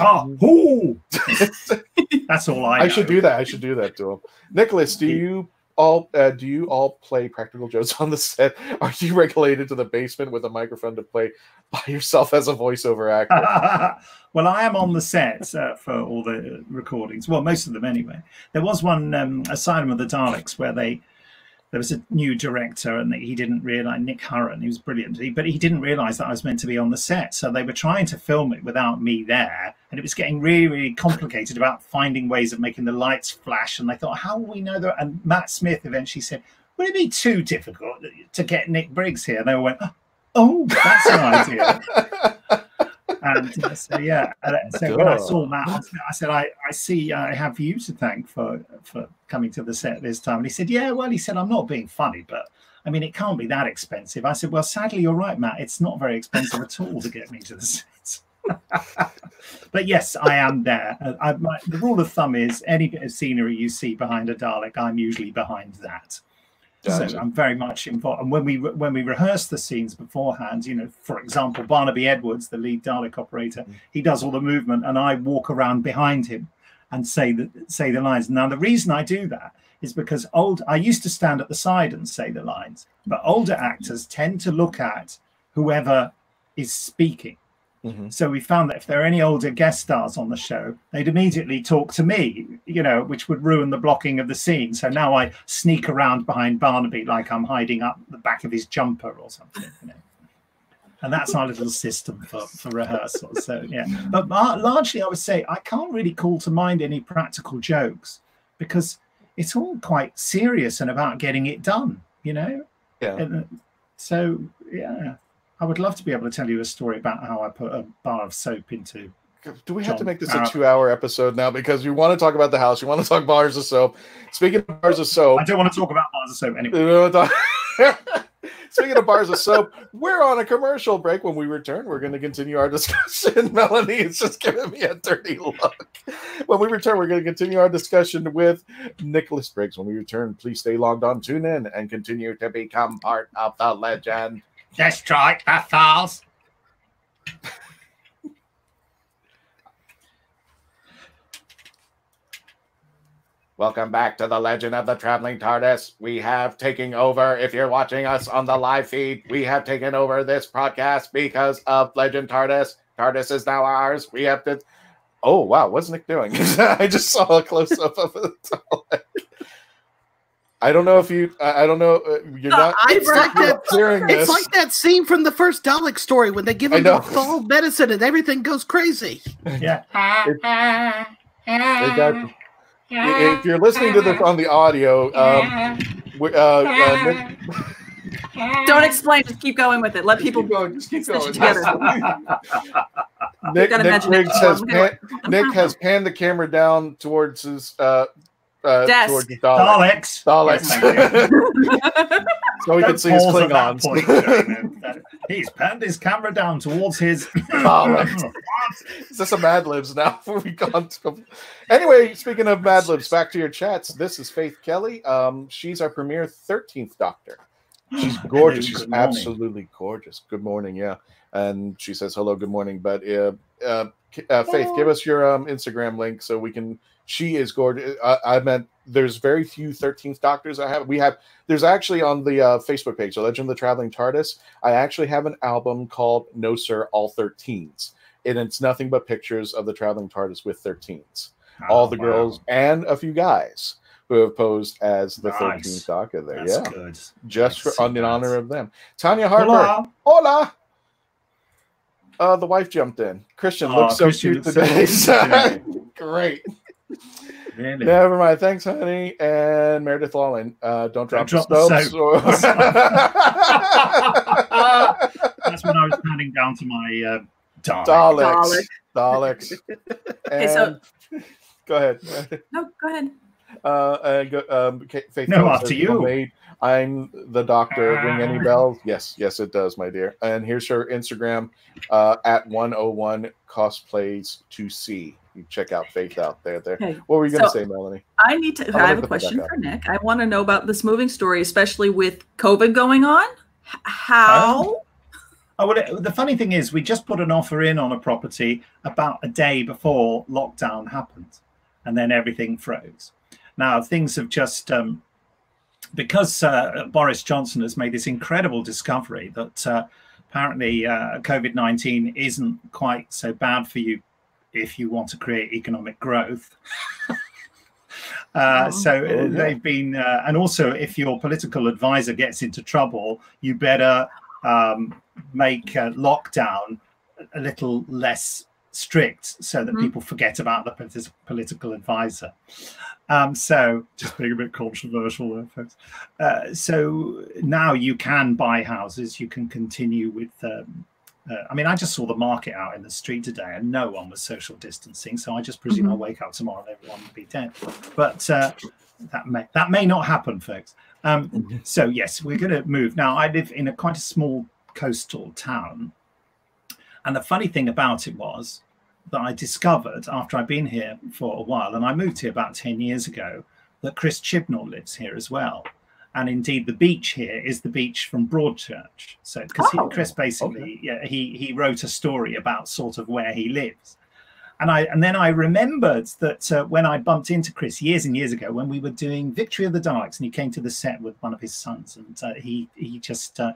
That's all I. I should do that. I should do that to him. Nicholas, do you all uh, do you all play practical jokes on the set? Are you regulated to the basement with a microphone to play by yourself as a voiceover actor? well, I am on the set uh, for all the recordings. Well, most of them anyway. There was one um, Asylum of the Daleks where they there was a new director and he didn't realize Nick Hurran. He was brilliant, but he didn't realize that I was meant to be on the set. So they were trying to film it without me there, and it was getting really, really complicated about finding ways of making the lights flash. And they thought, how will we know that? And Matt Smith eventually said, "Would it be too difficult to get Nick Briggs here?" And they all went, "Oh, that's an idea." and uh, so yeah, and, uh, so when I saw Matt, I said, I, I see I have you to thank for for coming to the set this time. And he said, Yeah, well, he said, I'm not being funny, but I mean, it can't be that expensive. I said, Well, sadly, you're right, Matt. It's not very expensive at all to get me to the set. but yes, I am there. Uh, I, my, the rule of thumb is any bit of scenery you see behind a Dalek, I'm usually behind that. So I'm very much involved. And when we when we rehearse the scenes beforehand, you know, for example, Barnaby Edwards, the lead Dalek operator, mm. he does all the movement, and I walk around behind him and say the say the lines. Now the reason I do that is because old I used to stand at the side and say the lines, but older actors tend to look at whoever is speaking. Mhm. So we found that if there are any older guest stars on the show, they'd immediately talk to me, you know, which would ruin the blocking of the scene. So now I sneak around behind Barnaby like I'm hiding up the back of his jumper or something, you know. And that's our little system for, for rehearsal. So yeah, but largely I would say I can't really call to mind any practical jokes because it's all quite serious and about getting it done, you know. Yeah. And, uh, so yeah, I would love to be able to tell you a story about how I put a bar of soap into. Do we have to make this a two-hour episode now? Because you want to talk about the house, you want to talk bars of soap. Speaking of bars of soap, I don't want to talk about bars of soap anymore. you wanna talk- Speaking of bars of soap, we're on a commercial break. When we return, we're going to continue our discussion. Melanie is just giving me a dirty look. When we return, we're going to continue our discussion with Nicholas Briggs. When we return, please stay logged on, tune in, and continue to become part of the legend. Destroy the files. Welcome back to the Legend of the Traveling TARDIS. We have taken over. If you're watching us on the live feed, we have taken over this podcast because of Legend TARDIS. TARDIS is now ours. We have to. Oh wow, what's Nick doing? I just saw a close up of Dalek. I don't know if you. I I don't know. uh, You're not. It's like that. hearing It's this. like that scene from the first Dalek story when they give him the fall medicine and everything goes crazy. Yeah. It got- if you're listening to this on the audio, um, we- uh, uh, Nick, Don't explain. Just keep going with it. Let people keep going. Just keep stitch going. it together. Nick, Nick imagine has pan, Nick has panned the camera down towards his uh, uh Desk. towards his Dalek. Daleks. Daleks. Yes, you. so we can Don't see his pause at that Klingons. point. He's panned his camera down towards his. Daleks. Is this a Mad Libs now? Before we gone to... Anyway, speaking of Mad Libs, back to your chats. This is Faith Kelly. Um, she's our premier 13th Doctor. She's gorgeous. She's absolutely gorgeous. Good morning, yeah. And she says hello, good morning. But uh, uh, uh, Faith, give us your um, Instagram link so we can. She is gorgeous. I, I meant there's very few 13th Doctors I have. We have. There's actually on the uh, Facebook page, The Legend of the Traveling TARDIS. I actually have an album called No Sir All 13s, and it's nothing but pictures of the Traveling TARDIS with 13s. All Oh, the wow. girls and a few guys who have posed as the Nice. 13th Doctor there. That's yeah good. just for on in that. honor of them. Tanya Harper, Hola. hola. Uh, the wife jumped in. Christian Oh, looks so Christian cute looks so today. cute Great. Really? Never mind. Thanks, honey. And Meredith Lawlin. Uh, don't drop, drop the the soaps. soap. That's when I was panning down to my uh, Dalek. Daleks. Daleks. Okay, so- go ahead. No, go ahead. Uh, and go, um, Faith No, Kelly after you. "Well made. I'm the doctor. Ring any Ah. bells? Yes, yes, it does, my dear. And here's her Instagram uh, at 101 cosplays to see. You check out Faith out there. There. Okay. What were you going to So- say, Melanie? I need to. I have a put that back question for Nick. I want to know about this moving story, especially with COVID going on. H- How? Oh, well, it, the funny thing is, we just put an offer in on a property about a day before lockdown happened, and then everything froze. Now things have just um, because uh, Boris Johnson has made this incredible discovery that uh, apparently uh, COVID nineteen isn't quite so bad for you if you want to create economic growth. Uh, Oh. so Oh, yeah. they've been, uh, and also if your political advisor gets into trouble, you better um, make uh, lockdown a little less strict so that Mhm. people forget about the political advisor. Um, so, just being a bit controversial there, folks. Uh, so now you can buy houses, you can continue with. Um, uh, I mean, I just saw the market out in the street today, and no one was social distancing. So I just presume Mhm. I'll wake up tomorrow and everyone will be dead. But uh, that may that may not happen, folks. Um, so yes, we're going to move now. I live in a quite a small coastal town, And the funny thing about it was that I discovered after I'd been here for a while, and I moved here about 10 years ago, that Chris Chibnall lives here as well. And indeed, the beach here is the beach from Broadchurch. So, because Oh, Chris basically, yeah, he he wrote a story about sort of where he lives, and I and then I remembered that uh, when I bumped into Chris years and years ago when we were doing Victory of the Daleks, and he came to the set with one of his sons, and uh, he he just uh,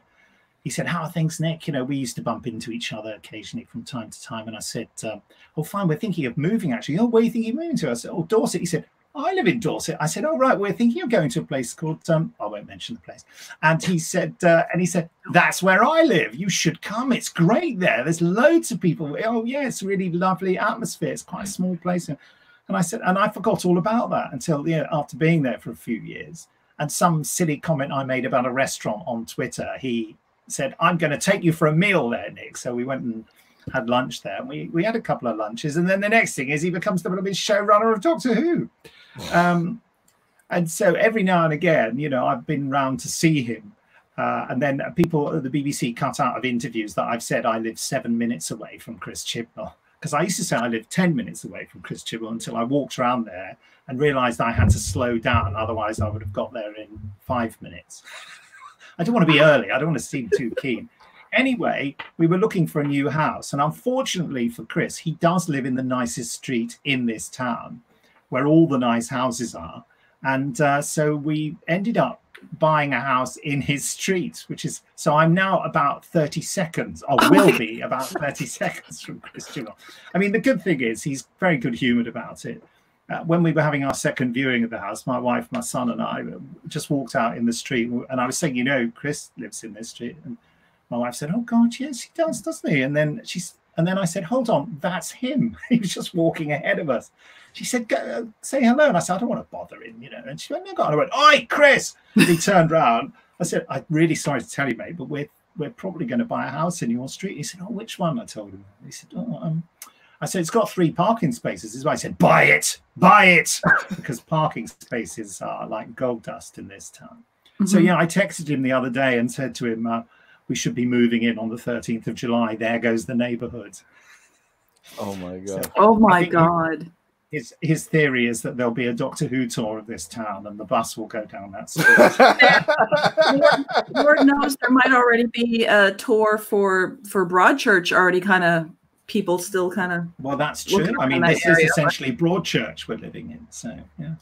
he said, "How are things, Nick?" You know, we used to bump into each other occasionally from time to time, and I said, um, "Oh, fine, we're thinking of moving actually." Oh, where are you thinking of moving to? I said, "Oh, Dorset." He said. I live in Dorset. I said, "Oh right, we're thinking of going to a place called um, I won't mention the place." And he said, uh, "And he said that's where I live. You should come. It's great there. There's loads of people. Oh yeah, it's really lovely atmosphere. It's quite a small place." And I said, and I forgot all about that until you know, after being there for a few years. And some silly comment I made about a restaurant on Twitter, he said, "I'm going to take you for a meal there, Nick." So we went and had lunch there. And we we had a couple of lunches, and then the next thing is he becomes the bloody showrunner of Doctor Who. Um, and so every now and again, you know, I've been round to see him. Uh, and then people at the BBC cut out of interviews that I've said I live seven minutes away from Chris Chibnall. Because I used to say I lived 10 minutes away from Chris Chibnall until I walked around there and realized I had to slow down. Otherwise, I would have got there in five minutes. I don't want to be early. I don't want to seem too keen. Anyway, we were looking for a new house. And unfortunately for Chris, he does live in the nicest street in this town where all the nice houses are. And uh, so we ended up buying a house in his street, which is so I'm now about 30 seconds, or will be about 30 seconds from Christian. I mean, the good thing is he's very good humored about it. Uh, when we were having our second viewing of the house, my wife, my son, and I just walked out in the street, and I was saying, you know, Chris lives in this street, and my wife said, "Oh God, yes, he does, doesn't he?" And then she's, and then I said, "Hold on, that's him. he was just walking ahead of us." She said, Go, uh, "Say hello," and I said, "I don't want to bother him, you know." And she went, "No, God." And I went, "Oi, Chris!" And he turned round. I said, "I'm really sorry to tell you, mate, but we're we're probably going to buy a house in your street." He said, "Oh, which one?" I told him. He said, "Oh, um." I said, it's got three parking spaces. This is why I said, buy it, buy it, because parking spaces are like gold dust in this town. So, Mhm. yeah, I texted him the other day and said to him, uh, we should be moving in on the 13th of July. There goes the neighborhood. Oh my god. Oh my think you- god. His, his theory is that there'll be a Doctor Who tour of this town and the bus will go down that street. Lord, Lord knows there might already be a tour for for Broadchurch already kind of people still kind of well, that's true. I mean, this area, is essentially Broadchurch we're living in. So, yeah.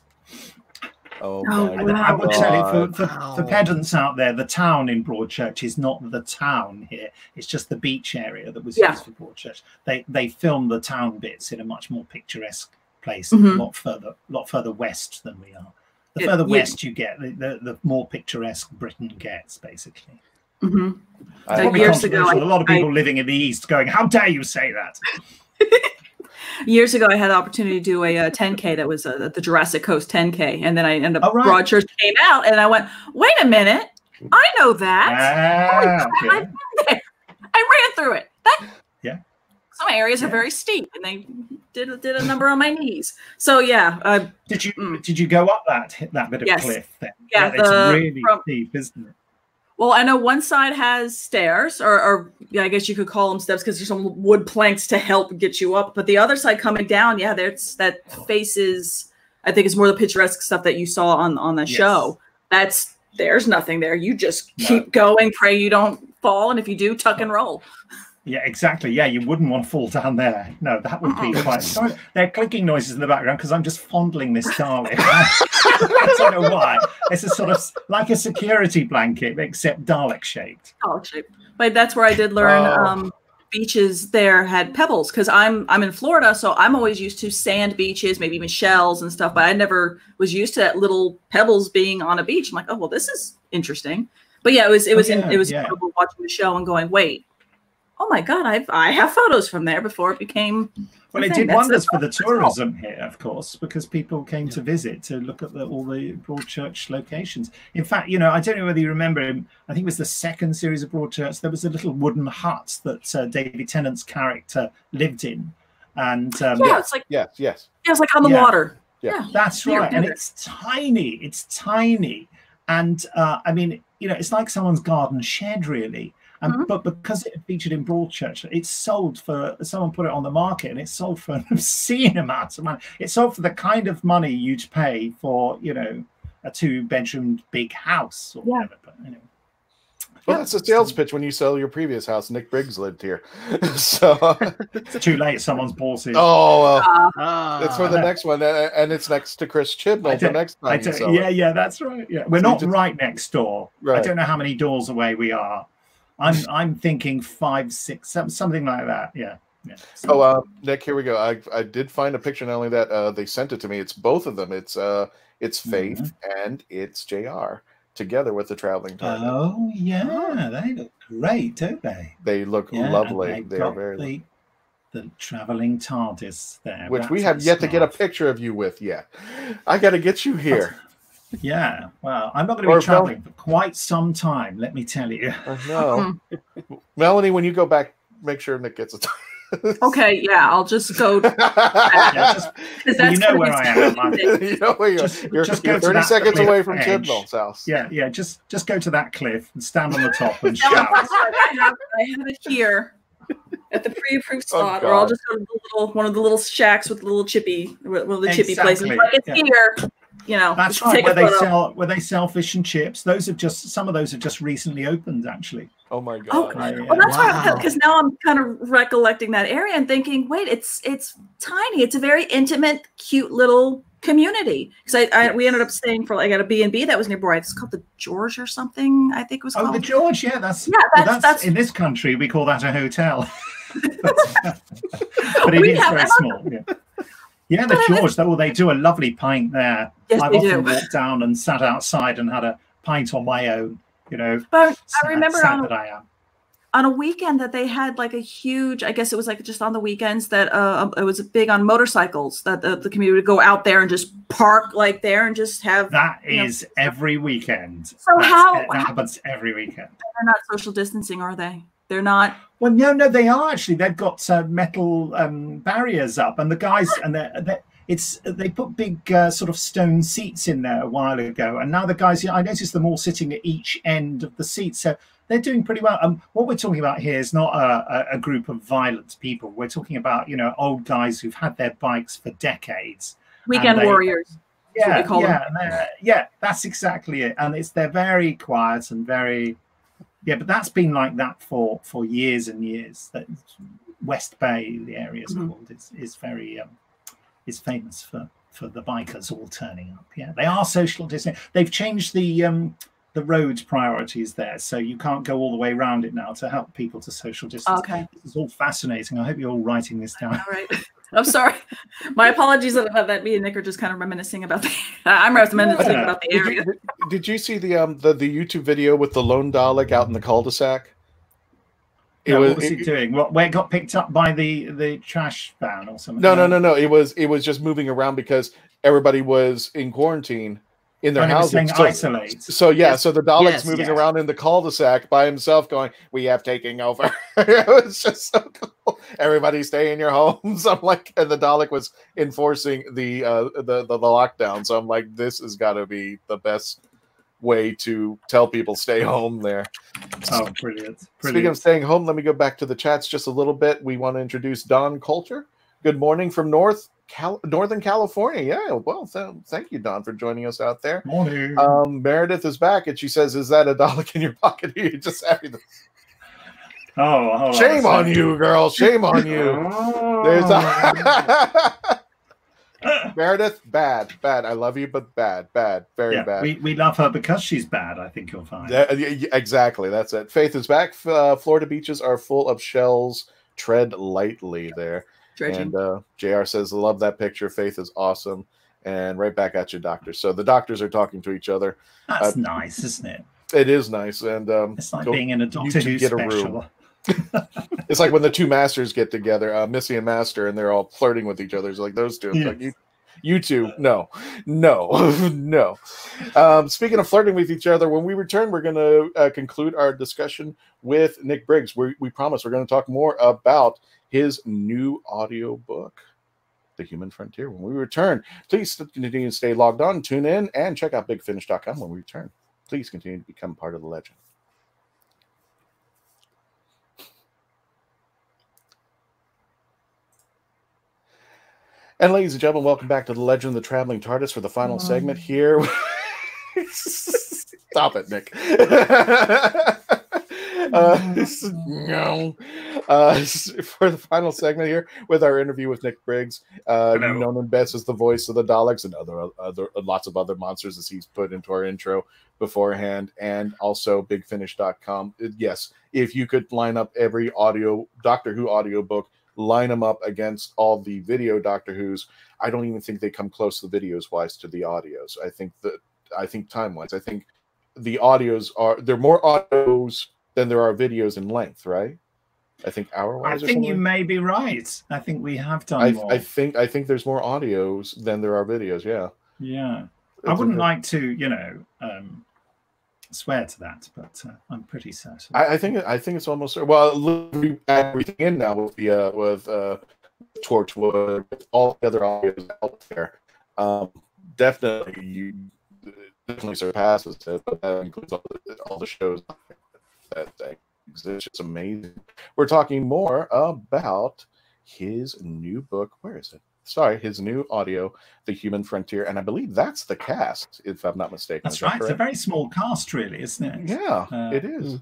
oh Oh, my I would tell you god. for, for, for pedants out there, the town in Broadchurch is not the town here. It's just the beach area that was Yeah. used for Broadchurch. They they filmed the town bits in a much more picturesque place, Mhm. a lot further, a lot further west than we are. The It- further yeah. west you get, the, the, the more picturesque Britain gets, basically. Mhm. I- Like years ago. I- a lot of I- people living in the east going, "How dare you say that?" years ago I had the opportunity to do a, uh 10k that was uh, the Jurassic Coast 10k and then I ended up Oh, right. Broadchurch came out and I went wait a minute I know that Ah, okay. I ran through it that Yeah. some areas are very steep and they did did a number on my knees so yeah uh, Did you Mm. did you go up that that bit of Yes. cliff? Then? Yeah, it's the- really from- steep, isn't it? Well, I know one side has stairs, or, or yeah, I guess you could call them steps because there's some wood planks to help get you up. But the other side coming down, yeah, there's that faces. I think it's more the picturesque stuff that you saw on on the Yes. show. That's there's nothing there. You just No. keep going, pray you don't fall, and if you do, tuck and roll. Yeah, exactly. Yeah, you wouldn't want to fall down there. No, that would be Uh-uh. quite. Sorry, there are clicking noises in the background because I'm just fondling this Dalek. I don't know why. It's a sort of like a security blanket, except Dalek shaped. college shape. But that's where I did learn Oh. um, beaches there had pebbles because I'm I'm in Florida, so I'm always used to sand beaches, maybe even shells and stuff. But I never was used to that little pebbles being on a beach. I'm like, oh well, this is interesting. But yeah, it was it Oh, was in, it was yeah. watching the show and going, wait, oh my god, I've I have photos from there before it became. Well, it did that's- wonders for the that's all. tourism here, of course, because people came to visit to look at the, all the Broadchurch locations. In fact, you know, I don't know whether you remember him. I think it was the second series of Broadchurch. There was a little wooden hut that uh, David Tennant's character lived in, and um, Yeah, it's like yes, yes. yeah, it's like on the Yeah. water. Yeah. Yeah. That's Here, right, and it's tiny. It's tiny, and uh, I mean, you know, it's like someone's garden shed, really. And Mhm. but because it featured in Broadchurch, it's sold for someone put it on the market and it's sold for an obscene amount of money. It's sold for the kind of money you'd pay for, you know, a two bedroom big house or Yeah. whatever. But anyway. Well, that's a sales pitch when you sell your previous house. Nick Briggs lived here, so It's too late, someone's bought it. oh well. Uh, Ah, It's for the next one, and it's next to Chris I Chibnall. The next I time, you yeah, it. yeah, that's right. Yeah, we're So not just- right next door. I don't know how many doors away we are. I'm I'm thinking five, six, something like that. Yeah, yeah. Oh, uh, Nick, here we go. I I did find a picture. Not only that, uh, they sent it to me. It's both of them. It's uh, it's Faith and it's Jr. together with the traveling oh yeah, they look great, don't they? they look Yeah, lovely. They are very. the, the traveling TARDIS there, which we have yet to get a picture of you with yet. I got to get you here. Yeah, well, I'm not going to Mel- be traveling for quite some time. Let me tell you. I know. Melanie, when you go back, make sure Nick gets a. okay, yeah, I'll just go. Yeah, just- 'cause well, you that's know where I am. I'm- you know where you are. Just- You're, just you're 30 seconds away from edge. Chibnall's house. yeah, yeah. Just just go to that cliff and stand on the top and shout. I have, I have it here at the pre-approved Oh, spot, or I'll just go to the little one of the little shacks with the little chippy, one of the chippy places. Like it's yeah. here, you know. That's right. take Where they photo. sell where they sell fish and chips. Those have just some of those have just recently opened. Actually. Oh my oh, god. Oh, Yeah, yeah. Well, that's why Wow. because now I'm kind of recollecting that area and thinking, wait, it's it's tiny. It's a very intimate, cute little community. Because I, I we ended up staying for like at a B and B that was nearby. It's called the George or something. I think it was Oh, called. the George. Yeah, that's Yeah, well, that's- that's- in this country we call that a hotel. but it We is have- very small. Yeah. Yeah, the George. Though they do a lovely pint there. yes, I've often do. walked down and sat outside and had a pint on my own. You know, But sad- I remember sad on that I am. on a weekend that they had like a huge i guess it was like just on the weekends that uh it was big on motorcycles that the, the community would go out there and just park like there and just have That is know, every weekend. So That's- how- that happens every weekend? they're not social distancing are they they're not Well, no, no, they are actually. They've got uh, metal um, barriers up, and the guys and they're, they're, it's they put big uh, sort of stone seats in there a while ago, and now the guys. I noticed them all sitting at each end of the seat, so they're doing pretty well. Um, what we're talking about here is not a, a, a group of violent people. We're talking about you know old guys who've had their bikes for decades. weekend they- warriors Yeah, yeah, yeah. That's exactly it, and it's they're very quiet and very yeah. But that's been like that for for years and years. That West Bay, the area is Mhm. called, is is very um, is famous for for the bikers all turning up. Yeah, they are social distancing. They've changed the um the road priorities there, so you can't go all the way around it now to help people to social distance. okay This is all fascinating. I hope you're all writing this down. all right i'm sorry my apologies about that me and nick are just kind of reminiscing about the i'm reminiscing Yeah. about the Did area you, did you see the um the, the YouTube video with the lone Dalek out in the cul-de-sac? It Yeah, was, what was it- he doing? What where it got picked up by the the trash van or something? no, no, no, no. It was it was just moving around because everybody was in quarantine in their houses. So, isolate. so yeah, Yes. so the Dalek's Yes, moving yes. around in the cul-de-sac by himself, going, "We have taking over." it was just so cool. Everybody stay in your homes. I'm like, and the Dalek was enforcing the uh the the, the lockdown. So I'm like, this has got to be the best way to tell people stay home there. Oh, brilliant! Speaking of staying home, let me go back to the chats just a little bit. We want to introduce Don Coulter. Good morning from North Cal- Northern California. Yeah, well, th- thank you, Don, for joining us out there. Morning. Um, Meredith is back, and she says, "Is that a Dalek in your pocket? You just happy to- oh, shame a on you, girl. Shame on you." There's Oh. a Meredith. Bad, bad. I love you, but bad, bad, very yeah, bad. we, we love her because she's bad. I think you'll find. Yeah, exactly. That's it. Faith is back. Uh, Florida beaches are full of shells. Tread lightly there. Dredging And uh, JR says, Love that picture. Faith is awesome. And right back at you, doctor. So the doctors are talking to each other. That's uh, nice, isn't it? It is nice. And um, It's like being in a Doctor Who get a room. it's like when the two masters get together, uh, Missy and Master, and they're all flirting with each other. It's like those two. It's like, you, you two, no, no, no. Um, speaking of flirting with each other, when we return, we're going to uh, conclude our discussion with Nick Briggs. We, we promise we're going to talk more about his new audio book, The Human Frontier. When we return, please continue to stay logged on, tune in, and check out bigfinish.com when we return. Please continue to become part of the legend. And ladies and gentlemen, welcome back to the Legend of the Traveling TARDIS for the final segment here. Stop it, Nick. uh, no. Uh, for the final segment here with our interview with Nick Briggs, uh, known and best as the voice of the Daleks and other other lots of other monsters as he's put into our intro beforehand, and also BigFinish.com. Uh, Yes, if you could line up every audio Doctor Who audio book, line them up against all the video Doctor Who's, I don't even think they come close to the videos wise to the audios. I think that I think time wise, I think the audios are there are more audios than there are videos in length, right? I think hour wise. I think you may be right. I think we have done I, more. I think I think there's more audios than there are videos. Yeah, yeah. I wouldn't like to, you know, um, swear to that, but uh, I'm pretty certain. I, I think I think it's almost well. Everything in now with the uh, with uh, Torchwood, with all the other audios out there. Um, definitely, you definitely surpasses it. But that includes all the, all the shows that, that exist. It's amazing. We're talking more about his new book. Where is it? Sorry, his new audio, The Human Frontier, and I believe that's the cast, if I'm not mistaken. That's Is that right. It's a very small cast, really, isn't it? Yeah, Uh, it is. mm.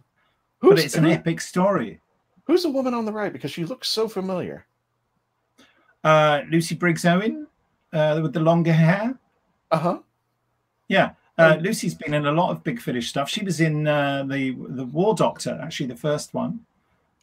But it's an epic story. who's the woman on the right? Because she looks so familiar. Uh, Lucy Briggs Owen uh, with the longer hair. Uh huh. Yeah. Uh. Lucy's been in a lot of Big Finish stuff. She was in uh, the the War Doctor, actually, the first one,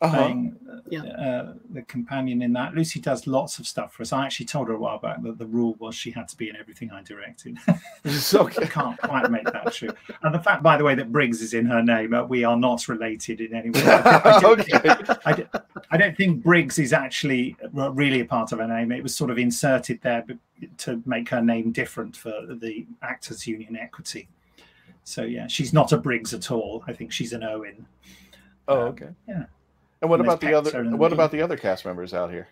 Uh huh. playing uh, Yeah. uh, the companion in that. Lucy does lots of stuff for us. I actually told her a while back that the rule was she had to be in everything I directed. so okay. I can't quite make that true. And the fact, by the way, that Briggs is in her name, uh, we are not related in any way. I don't, okay. I don't, I don't think Briggs is actually uh, really a part of her name. It was sort of inserted there be- to make her name different for the Actors Union equity. So yeah, she's not a Briggs at all. I think she's an Owen. Oh, Um, okay. yeah. And what And about the other? The What middle. about the other cast members out here?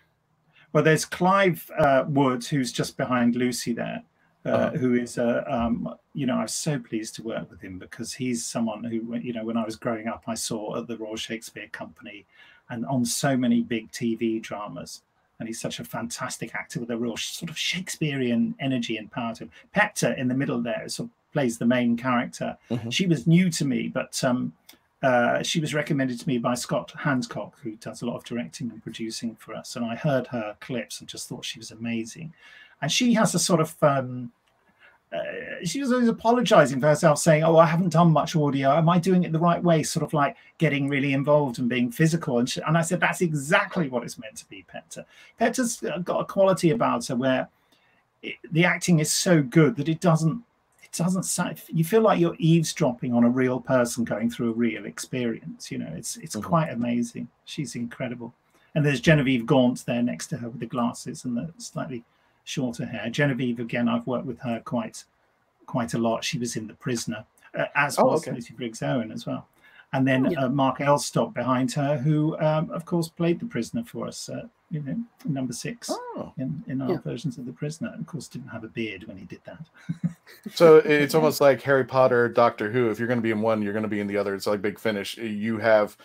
Well, there's Clive uh, Wood, who's just behind Lucy there, uh, Uh-huh. who is, uh, um, you know, I was so pleased to work with him because he's someone who, you know, when I was growing up, I saw at the Royal Shakespeare Company and on so many big TV dramas. And he's such a fantastic actor with a real sort of Shakespearean energy and power to him. Pector in the middle there sort of plays the main character. Mhm. She was new to me, but um, uh, she was recommended to me by Scott Handcock, who does a lot of directing and producing for us. And I heard her clips and just thought she was amazing. And she has a sort of, um, uh, she was always apologizing for herself, saying, Oh, I haven't done much audio. Am I doing it the right way? Sort of like getting really involved and being physical. And, she, and I said, That's exactly what it's meant to be, Petter. Petter's got a quality about her where it, the acting is so good that it doesn't it doesn't sound you feel like you're eavesdropping on a real person going through a real experience you know it's it's Mhm. quite amazing she's incredible and there's genevieve gaunt there next to her with the glasses and the slightly shorter hair genevieve again i've worked with her quite quite a lot she was in the prisoner uh, as Oh, was okay. lucy briggs owen as well and then Yeah. uh, mark elstob behind her who um, of course played the prisoner for us uh, you know number six Oh, in, in our Yeah. versions of the prisoner and of course didn't have a beard when he did that so it's almost like Harry Potter, Doctor Who. If you're going to be in one, you're going to be in the other. It's like Big Finish. You have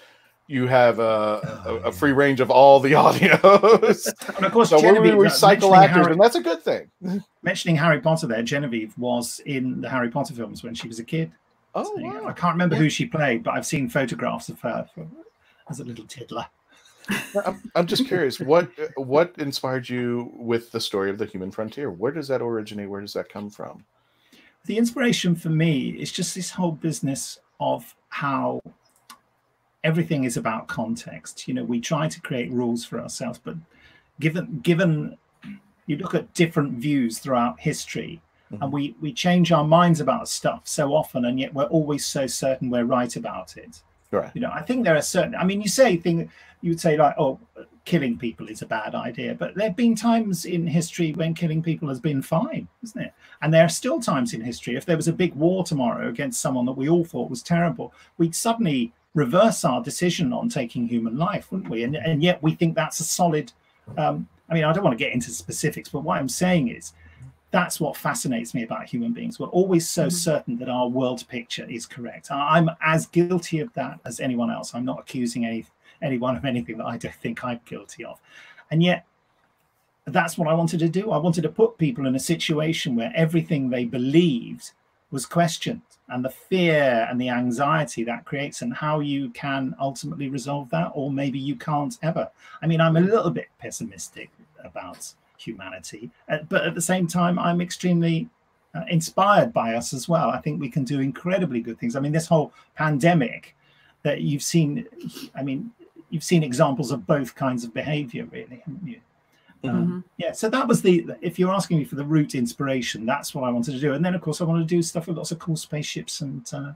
you have uh, a, a free range of all the audios. And of course, so we Genevieve, uh, recycle actors, Harry, and that's a good thing. mentioning Harry Potter there, Genevieve was in the Harry Potter films when she was a kid. Oh, So, know, I can't remember Yeah. who she played, but I've seen photographs of her for, as a little tiddler. I'm, I'm just curious what what inspired you with the story of the human frontier? Where does that originate? Where does that come from? The inspiration for me is just this whole business of how everything is about context. You know, we try to create rules for ourselves, but given given you look at different views throughout history, Mhm. and we we change our minds about stuff so often, and yet we're always so certain we're right about it. Right. You know, I think there are certain. I mean, you say thing you would say like, oh, killing people is a bad idea, but there have been times in history when killing people has been fine, isn't it? And there are still times in history. If there was a big war tomorrow against someone that we all thought was terrible, we'd suddenly reverse our decision on taking human life, wouldn't we? And and yet we think that's a solid. Um, I mean, I don't want to get into specifics, but what I'm saying is that's what fascinates me about human beings. We're always so Mhm. certain that our world picture is correct. I'm as guilty of that as anyone else. I'm not accusing any anyone of anything that I don't think I'm guilty of. And yet, that's what I wanted to do. I wanted to put people in a situation where everything they believed was questioned and the fear and the anxiety that creates and how you can ultimately resolve that or maybe you can't ever. I mean i'm a little bit pessimistic about humanity uh, but at the same time i'm extremely uh, inspired by us as well. I think we can do incredibly good things. I mean this whole pandemic that you've seen i mean you've seen examples of both kinds of behavior really haven't you um, Mm-hmm. yeah so that was the if you're asking me for the root inspiration that's what i wanted to do. And then of course i want to do stuff with lots of cool spaceships and uh,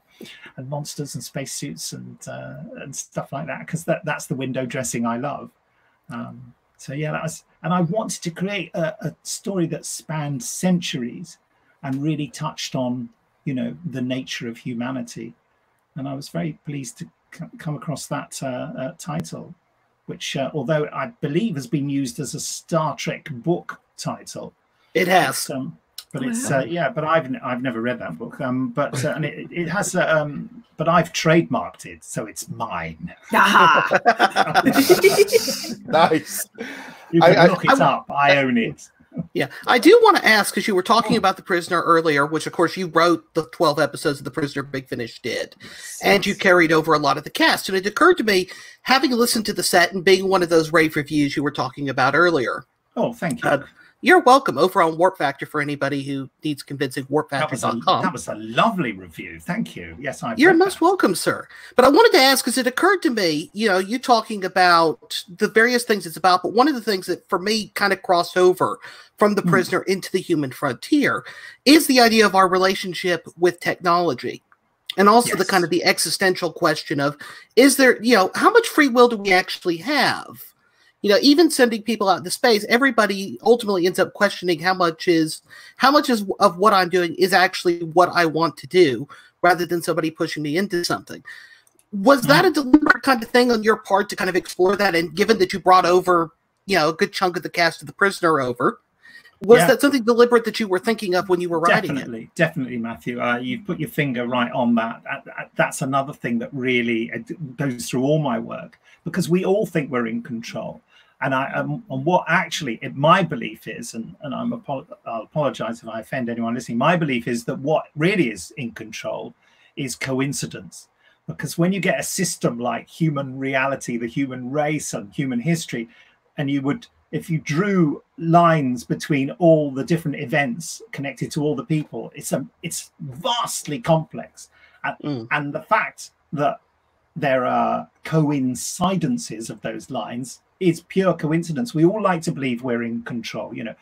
and monsters and spacesuits and uh, and stuff like that because that that's the window dressing i love. Um, so yeah that was and i wanted to create a, a story that spanned centuries and really touched on you know the nature of humanity. And i was very pleased to come across that uh, uh, title which uh, although i believe has been used as a star trek book title It has. it's, um, but it's uh, yeah but i've n- i've never read that book um but uh, and it, it has uh, um but i've trademarked it so it's mine Ah. Nice. you can I- I- look it I- up i own it Yeah, I do want to ask because you were talking about the prisoner earlier, which of course you wrote the twelve episodes of the prisoner Big Finish did, and you carried over a lot of the cast. And it occurred to me, having listened to the set and being one of those rave reviews you were talking about earlier, oh thank you. Uh, you're welcome over on Warp Factor for anybody who needs convincing. that WarpFactor.com. that was a lovely review thank you yes i You're most welcome, sir. But I wanted to ask because it occurred to me, you know, you're talking about the various things it's about, but one of the things that for me kind of crossed over from the Hmm. prisoner into the human frontier is the idea of our relationship with technology. And also the kind of the existential question of is there, you know, how much free will do we actually have? You know, even sending people out into space, everybody ultimately ends up questioning how much is how much is of what I'm doing is actually what I want to do rather than somebody pushing me into something. Was that a deliberate kind of thing on your part to kind of explore that? And given that you brought over, you know, a good chunk of the cast of The Prisoner over, was Yeah. that something deliberate that you were thinking of when you were writing it? definitely definitely matthew uh, you've put your finger right on that that's another thing that really uh, goes through all my work because we all think we're in control and i um, and what actually it, my belief is and, and i'm apo- i'll apologize if i offend anyone listening my belief is that what really is in control is coincidence because when you get a system like human reality the human race and human history and you would if you drew lines between all the different events connected to all the people it's a it's vastly complex and, Mm. and the fact that there are coincidences of those lines is pure coincidence we all like to believe we're in control you know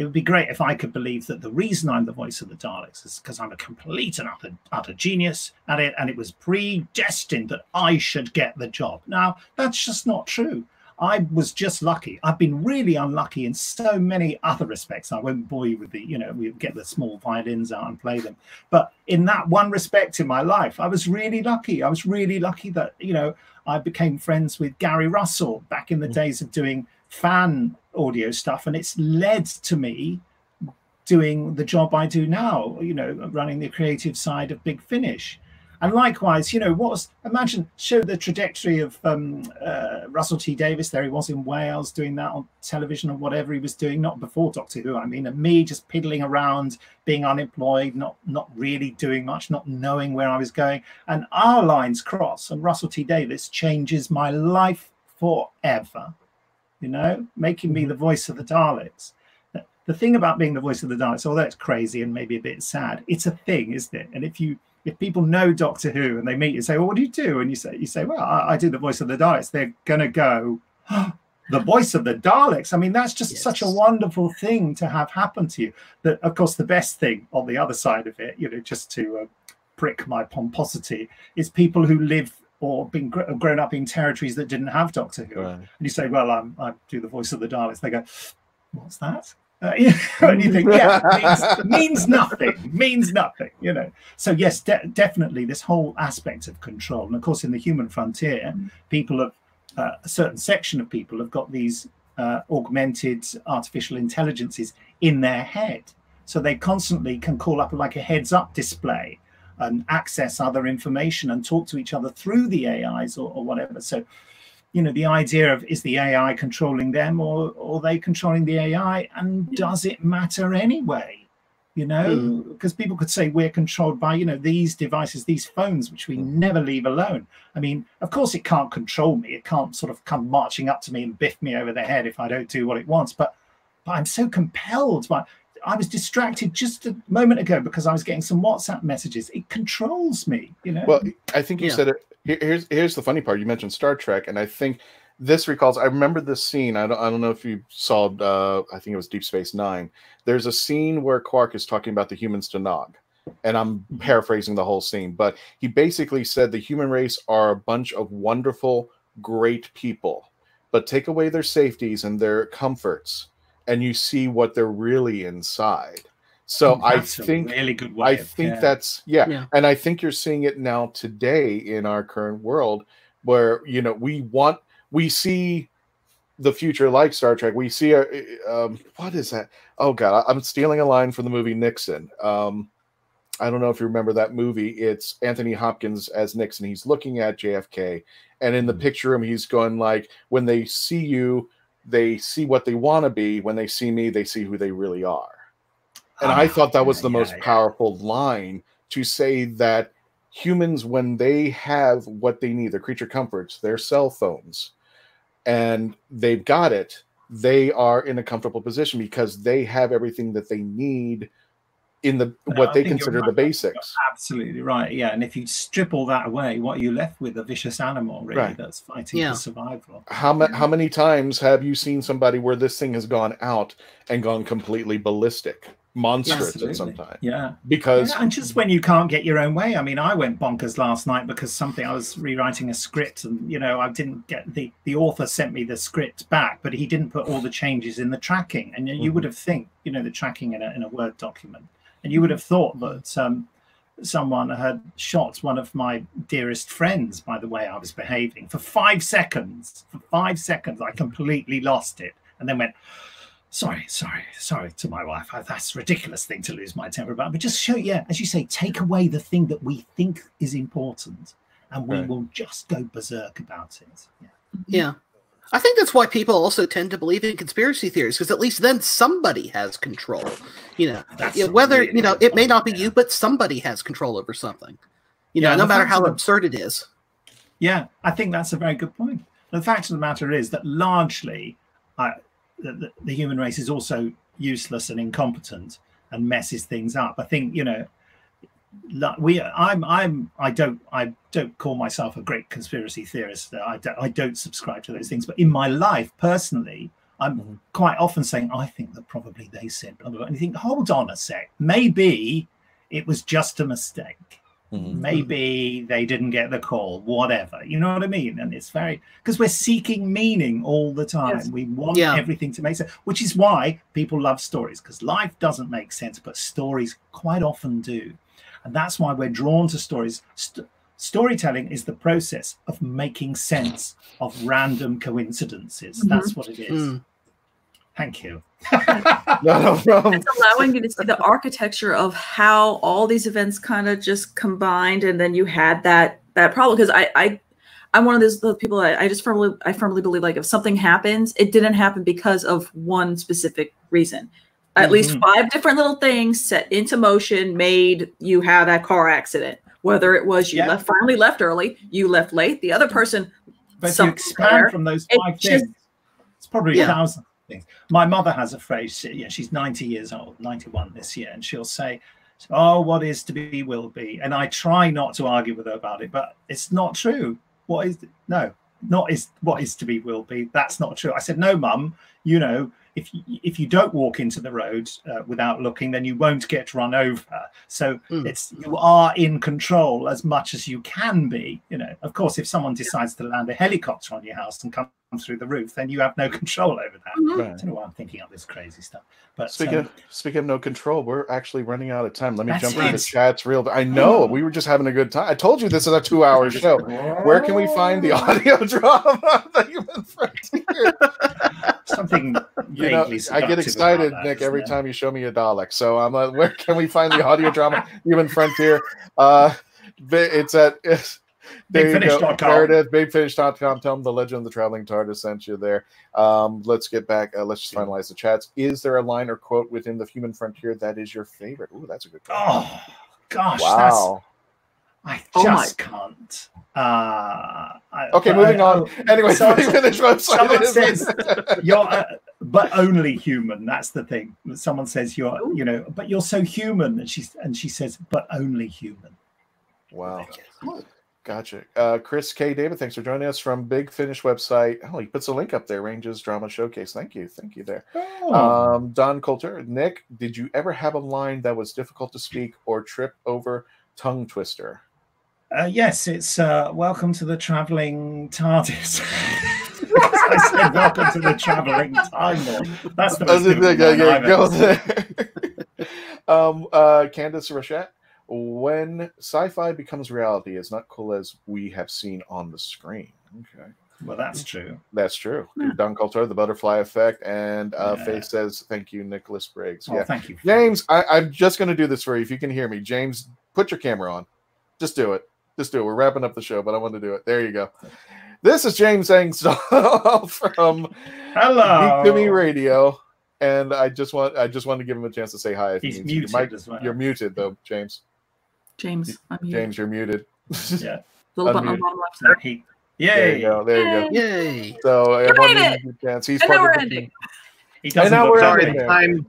it would be great if I could believe that the reason I'm the voice of the Daleks is because I'm a complete and utter, utter genius at it, and it was predestined that I should get the job. Now, that's just not true. I was just lucky. I've been really unlucky in so many other respects. I won't bore you with the, you know, we get the small violins out and play them. But in that one respect in my life, I was really lucky. I was really lucky that, you know, I became friends with Gary Russell back in the mm. days of doing fan audio stuff. And it's led to me doing the job I do now, you know, running the creative side of Big Finish. And likewise, you know, what was imagine show the trajectory of um, uh, Russell T Davies. There he was in Wales doing that on television or whatever he was doing, not before Doctor Who. I mean, and me just piddling around, being unemployed, not not really doing much, not knowing where I was going. And our lines cross, and Russell T Davies changes my life forever. You know, making me the voice of the Daleks the- the thing about being the voice of the Daleks, although it's crazy and maybe a bit sad, it's a thing, isn't it? And if you if people know Doctor Who and they meet you and say, "Well, what do you do?" and you say, "You say, well, I, I do the voice of the Daleks," they're gonna go, "The voice of the Daleks." I mean, that's just such a wonderful thing to have happen to you. That, of course, the best thing on the other side of it, you know, just to uh, prick my pomposity, is people who live or been gr- grown up in territories that didn't have Doctor Who Right. and you say, "Well, I'm, I do the voice of the Daleks," they go, "What's that?" Uh, you know, and you think, "Yeah, means, means nothing, means nothing," you know. So yes, de- definitely this whole aspect of control, and of course, in the human frontier, people have uh, a certain section of people have got these uh, augmented artificial intelligences in their head, so they constantly can call up like a heads-up display and access other information and talk to each other through the AIs or, or whatever. So you know the idea of is the ai controlling them or or are they controlling the ai and does it matter anyway? You know hmm. because people could say we're controlled by you know these devices these phones which we hmm. never leave alone. I mean of course it can't control me. It can't sort of come marching up to me and biff me over the head if i don't do what it wants. But but i'm so compelled by i was distracted just a moment ago because i was getting some whatsapp messages it controls me you know Well, I think you Yeah. said it. Here's here's the funny part. You mentioned Star Trek, and I think this recalls. I remember this scene. I don't. I don't know if you saw. Uh, I think it was Deep Space Nine. There's a scene where Quark is talking about the humans to Nog, and I'm paraphrasing the whole scene, but he basically said the human race are a bunch of wonderful, great people, but take away their safeties and their comforts, and you see what they're really inside. So I That's a think really good way I of- think yeah. that's yeah. Yeah. and I think you're seeing it now today in our current world, where you know we want we see the future like Star Trek. We see a um, what is that? Oh God, I- I'm stealing a line from the movie Nixon. Um, I don't know if you remember that movie. It's Anthony Hopkins as Nixon. He's looking at JFK, and in the picture room, he's going like, "When they see you, they see what they want to be. When they see me, they see who they really are." And I Ah, thought that was yeah, the most yeah. powerful line to say that humans, when they have what they need, their creature comforts, their cell phones, and they've got it, they are in a comfortable position because they have everything that they need in the No, what I they consider right. the basics. Absolutely right. Yeah, and if you strip all that away, what are you left with? A vicious animal, really, Right. that's fighting Yeah. for survival. How, ma- how many times have you seen somebody where this thing has gone out and gone completely ballistic, monstrous at Absolutely. some time? Yeah. Because yeah, and just when you can't get your own way. I mean, I went bonkers last night because something I was rewriting a script, and you know, I didn't get the the author sent me the script back, but he didn't put all the changes in the tracking. And you you Mhm. would have think, you know, the tracking in a in a Word document, and you would have thought that um, someone had shot one of my dearest friends by the way I was behaving for five seconds. For five seconds, I completely lost it, and then went sorry, sorry, sorry to my wife. I, that's a ridiculous thing to lose my temper about. But just show, yeah, as you say, take away the thing that we think is important, and we Right. will just go berserk about it. Yeah. Yeah. I think that's why people also tend to believe in conspiracy theories because at least then somebody has control. You know, whether you know it may not be you, but somebody has control over something. You know, no matter how the- absurd it is. Yeah, I think that's a very good point. The fact of the matter is that largely, uh, I, the, the, human race is also useless and incompetent and messes things up. I think you know, we, I'm, I'm, I don't, I don't call myself a great conspiracy theorist. I don't, I don't subscribe to those things. But in my life, personally, I'm Mhm. quite often saying, I think that probably they said blah blah. blah. And you think, hold on a sec, maybe it was just a mistake Mhm. maybe they didn't get the call whatever you know what i mean and it's very because we're seeking meaning all the time Yes. we want Yeah. everything to make sense which is why people love stories because life doesn't make sense but stories quite often do and that's why we're drawn to stories St- storytelling is the process of making sense of random coincidences Mhm. that's what it is Mm. thank you No, no problem. It's allowing you to see the architecture of how all these events kind of just combined, and then you had that that problem. Because I, I, I'm one of those those people. I, I just firmly, I firmly believe like if something happens, it didn't happen because of one specific reason. At least Mhm. five different little things set into motion made you have that car accident. Whether it was you Yeah. left finally left early, you left late, the other person but you expand there, from those it five just- things, it's probably Yeah. a thousand things. My mother has a phrase. she- Yeah, she's ninety years old, ninety-one this year, and she'll say, "Oh, what is to be will be." And I try not to argue with her about it, but it's not true. What is no, not is what is to be will be. That's not true. I said, "No, mum. You know." If you, if you don't walk into the road uh, without looking, then you won't get run over. So Mm. it's you are in control as much as you can be. You know, of course, if someone decides to land a helicopter on your house and come through the roof, then you have no control over that. Mhm. I Right. don't know why I'm thinking of this crazy stuff. But Speaking um, of, speaking of no control, we're actually running out of time. Let me jump into the right. chats real. I know we were just having a good time. I told you this is a two-hour show. Where can we find the audio drama? the Human Frontier? something You know, I get excited, that, Nick, every there? time you show me a Dalek. So I'm like, where can we find the audio drama Human Frontier? Uh, it's at it's There you go. BigFinish.com. There it is. Bigfinish.com. Tell them the legend of the traveling TARDIS sent you there. Um, let's get back. Uh, let's just finalize the chats. Is there a line or quote within the human frontier that is your favorite? Ooh, that's a good question. Oh gosh, that's wow. I Oh just can't. Uh, I- Okay, but moving I- on. oh, Anyway, someone- Big Finish website. someone is- says you're, uh, but only human. That's the thing. Someone says you're, you know, but you're so human, and she's and she says, but only human. wow. Gotcha. Uh, Chris K. David, thanks for joining us from Big Finish website. Oh, he puts a link up there. Ranges Drama Showcase. Thank you. Thank you there. Oh. Um, Don Coulter, Nick, did you ever have a line that was difficult to speak or trip over tongue twister? Uh, yes, it's uh, welcome to the traveling TARDIS. I said welcome to the traveling Time Lord. That's the most difficult one I've go there. um, uh, Candace Rochette, when sci-fi becomes reality, it's not cool as we have seen on the screen. Okay. Well, that's true. That's true. Yeah. Don Coulter, the butterfly effect, and uh, Yeah. Faith says, "Thank you, Nicholas Briggs." Oh, yeah, thank you. James, I, I'm just going to do this for you. If you can hear me, James, put your camera on. Just do it. Just do it. We're wrapping up the show, but I want to do it. There you go. This is James Engstall from Hello. Geek to Me Radio, and I just want I just want to give him a chance to say hi. If he He's needs muted Mike, as well. you're muted though, James. James, I'm here. James, you're muted. Yeah. Little button on the bottom left So side. he, There you go. There you go. Yay! So I You want made to it! give you a chance. He's And then part we're of the ending. He doesn't now we're like ending me. there. time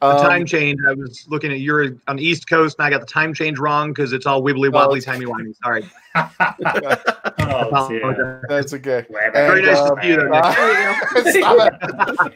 the Um, time change. I was looking at you're on the East Coast, and I got the time change wrong because it's all wibbly wobbly, it's- timey wimey. Sorry. oh, dear. That's okay. Very And, nice uh, to see you there, Nick. Stop.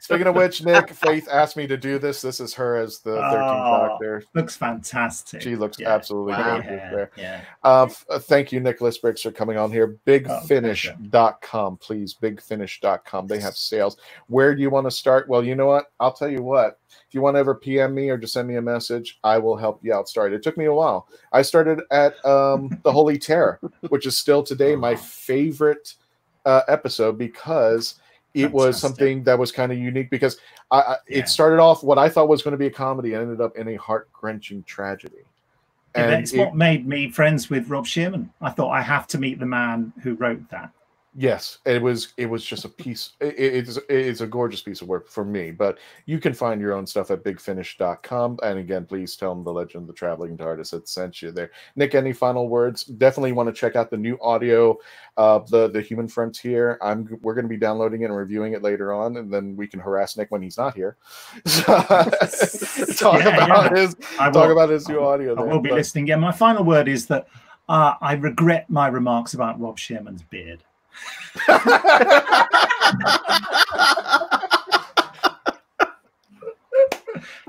Speaking of which, Nick, Faith asked me to do this. This is her as the 13th Oh, Doctor. Looks fantastic. She looks Yeah. absolutely Wow. gorgeous there. yeah. Uh, f- uh, thank you, Nicholas Briggs, for coming on here. Bigfinish.com, please. Bigfinish.com. They have sales. Where do you want to start? Well, you know what? I'll tell you what. If you want to ever PM me or just send me a message, I will help you out start. It took me a while. I started at um, The Holy Terror, which is still today my favorite uh, episode because it was something that was kind of unique because I, I, Yeah. it started off what I thought was going to be a comedy and ended up in a heart wrenching tragedy. And And that's it- what made me friends with Rob Shearman. I thought I have to meet the man who wrote that. Yes, it was. It was just a piece. It, it's it's a gorgeous piece of work for me. But you can find your own stuff at bigfinish.com. And again, please tell them the legend of the traveling TARDIS that sent you there. Nick, any final words? Definitely want to check out the new audio of the the Human Frontier. I'm we're going to be downloading it and reviewing it later on, and then we can harass Nick when he's not here. talk Yeah, about yeah. his I talk will, about his new audio. I there, will be but- listening. Yeah, my final word is that uh, I regret my remarks about Rob Shearman's beard.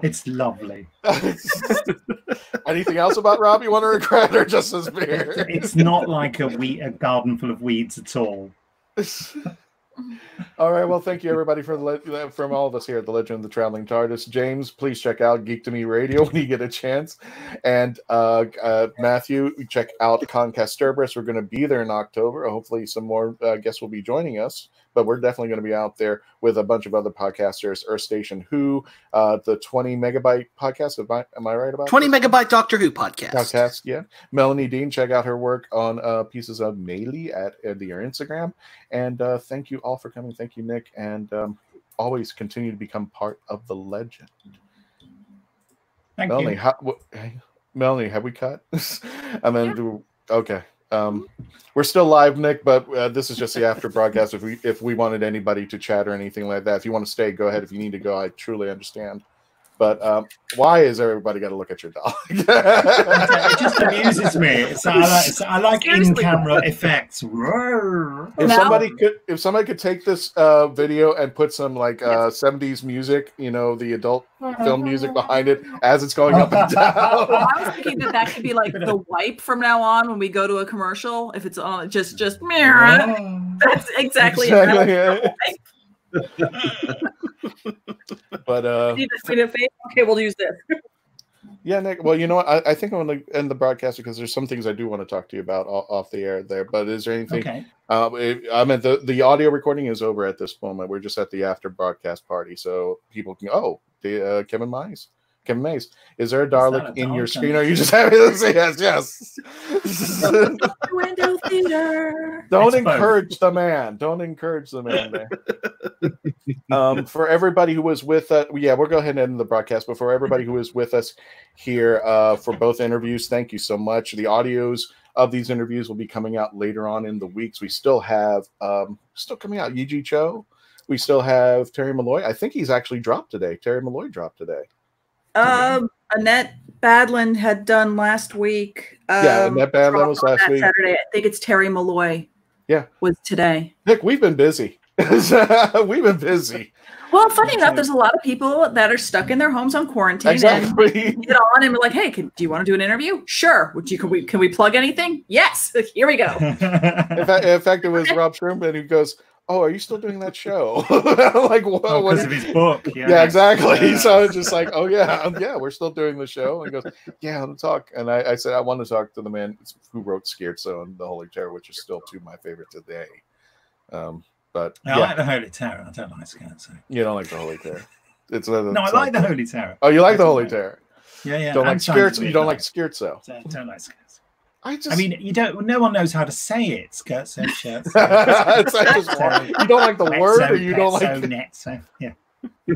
It's lovely. Anything else about Rob you want to regret, or just his beard? It's not like a we a garden full of weeds at all. all right. Well, thank you everybody for the from all of us here at the Legend of the Traveling TARDIS. James, please check out Geek to Me Radio when you get a chance, and uh, uh, Matthew, check out Concast Cerberus. We're going to be there in October. Hopefully, some more uh, guests will be joining us. But we're definitely going to be out there with a bunch of other podcasters. Earth Station Who, uh, the 20 megabyte podcast. Am I, am I right about 20 this? megabyte Doctor Who podcast. podcast. Yeah, Melanie Dean, check out her work on uh, pieces of Melee at, at the your Instagram. And uh, thank you all for coming. Thank you, Nick, and um, always continue to become part of the legend. Thank Melanie, you. how, what, Melanie, have we cut? and then Yeah. do okay. Um, we're still live, Nick, but uh, this is just the after broadcast. If we if we wanted anybody to chat or anything like that, if you want to stay, go ahead. If you need to go, I truly understand. But um, why is everybody got to look at your dog? it just amuses me. It's, I like, it's, I like Seriously. in-camera effects. Roar. if somebody could if somebody could take this uh video and put some like uh 70s music you know the adult film music behind it as it's going up and down Well, I was thinking that that could be like the wipe from now on when we go to a commercial. If it's on, just just mirror. That's exactly. Exactly, it. yeah. but uh We need to- we need to face- Okay, we'll use this. yeah nick well you know what i, I think i'm going to end the broadcast because there's some things i do want to talk to you about o- off the air there but is there anything Okay. uh, it- i mean the, the audio recording is over at this moment we're just at the after broadcast party so people can oh the uh, kevin mize Kevin Mays. Is there a that Dalek a in your screen? Or are you just having to say yes, yes? Window theater. Don't It's both. encourage the man. Don't encourage the man there. um, for everybody who was with us, yeah, we'll go ahead and end the broadcast. But for everybody who was with us here uh, for both interviews, thank you so much. The audios of these interviews will be coming out later on in the weeks. We still have um, still coming out Yee Jee Tso. We still have Terry Molloy. I think he's actually dropped today. Terry Molloy dropped today. Um, Annette Badland had done last week. Um, Yeah, Annette Badland was last week. Saturday. I think it's Terry Molloy. Yeah. was today. Nick, we've been busy. we've been busy. Well, funny enough, there's a lot of people that are stuck in their homes on quarantine and get on and we're like, "Hey, can, do you want to do an interview? Sure. Would you? Can we? Can we plug anything? Yes. Here we go. In fact, in fact, it was Rob Shearman who goes, "Oh, are you still doing that show?" like, what? Oh, what because of his book. Yeah, yeah, exactly. Yeah. So it's just like, "Oh yeah, um, yeah, we're still doing the show." And he goes, "Yeah, let's talk." And I, I said, "I want to talk to the man who wrote Scared So and The Holy Terror, which is still two of my favorite today." Um, but I yeah, like the Holy Terror. I don't like Scherzo. you don't like The Holy Terror. It's the- No, I it's like the Holy Terror. Oh, you like The Holy Terror? Yeah, yeah. Don't like Scared. You don't like Week, Scared So. Don't, don't like Scherzo. I just. I mean, you don't. No one knows how to say it. Scherzo, scherzo. it's like just wrong. you don't like the word, or you don't like. Netzo, Yeah.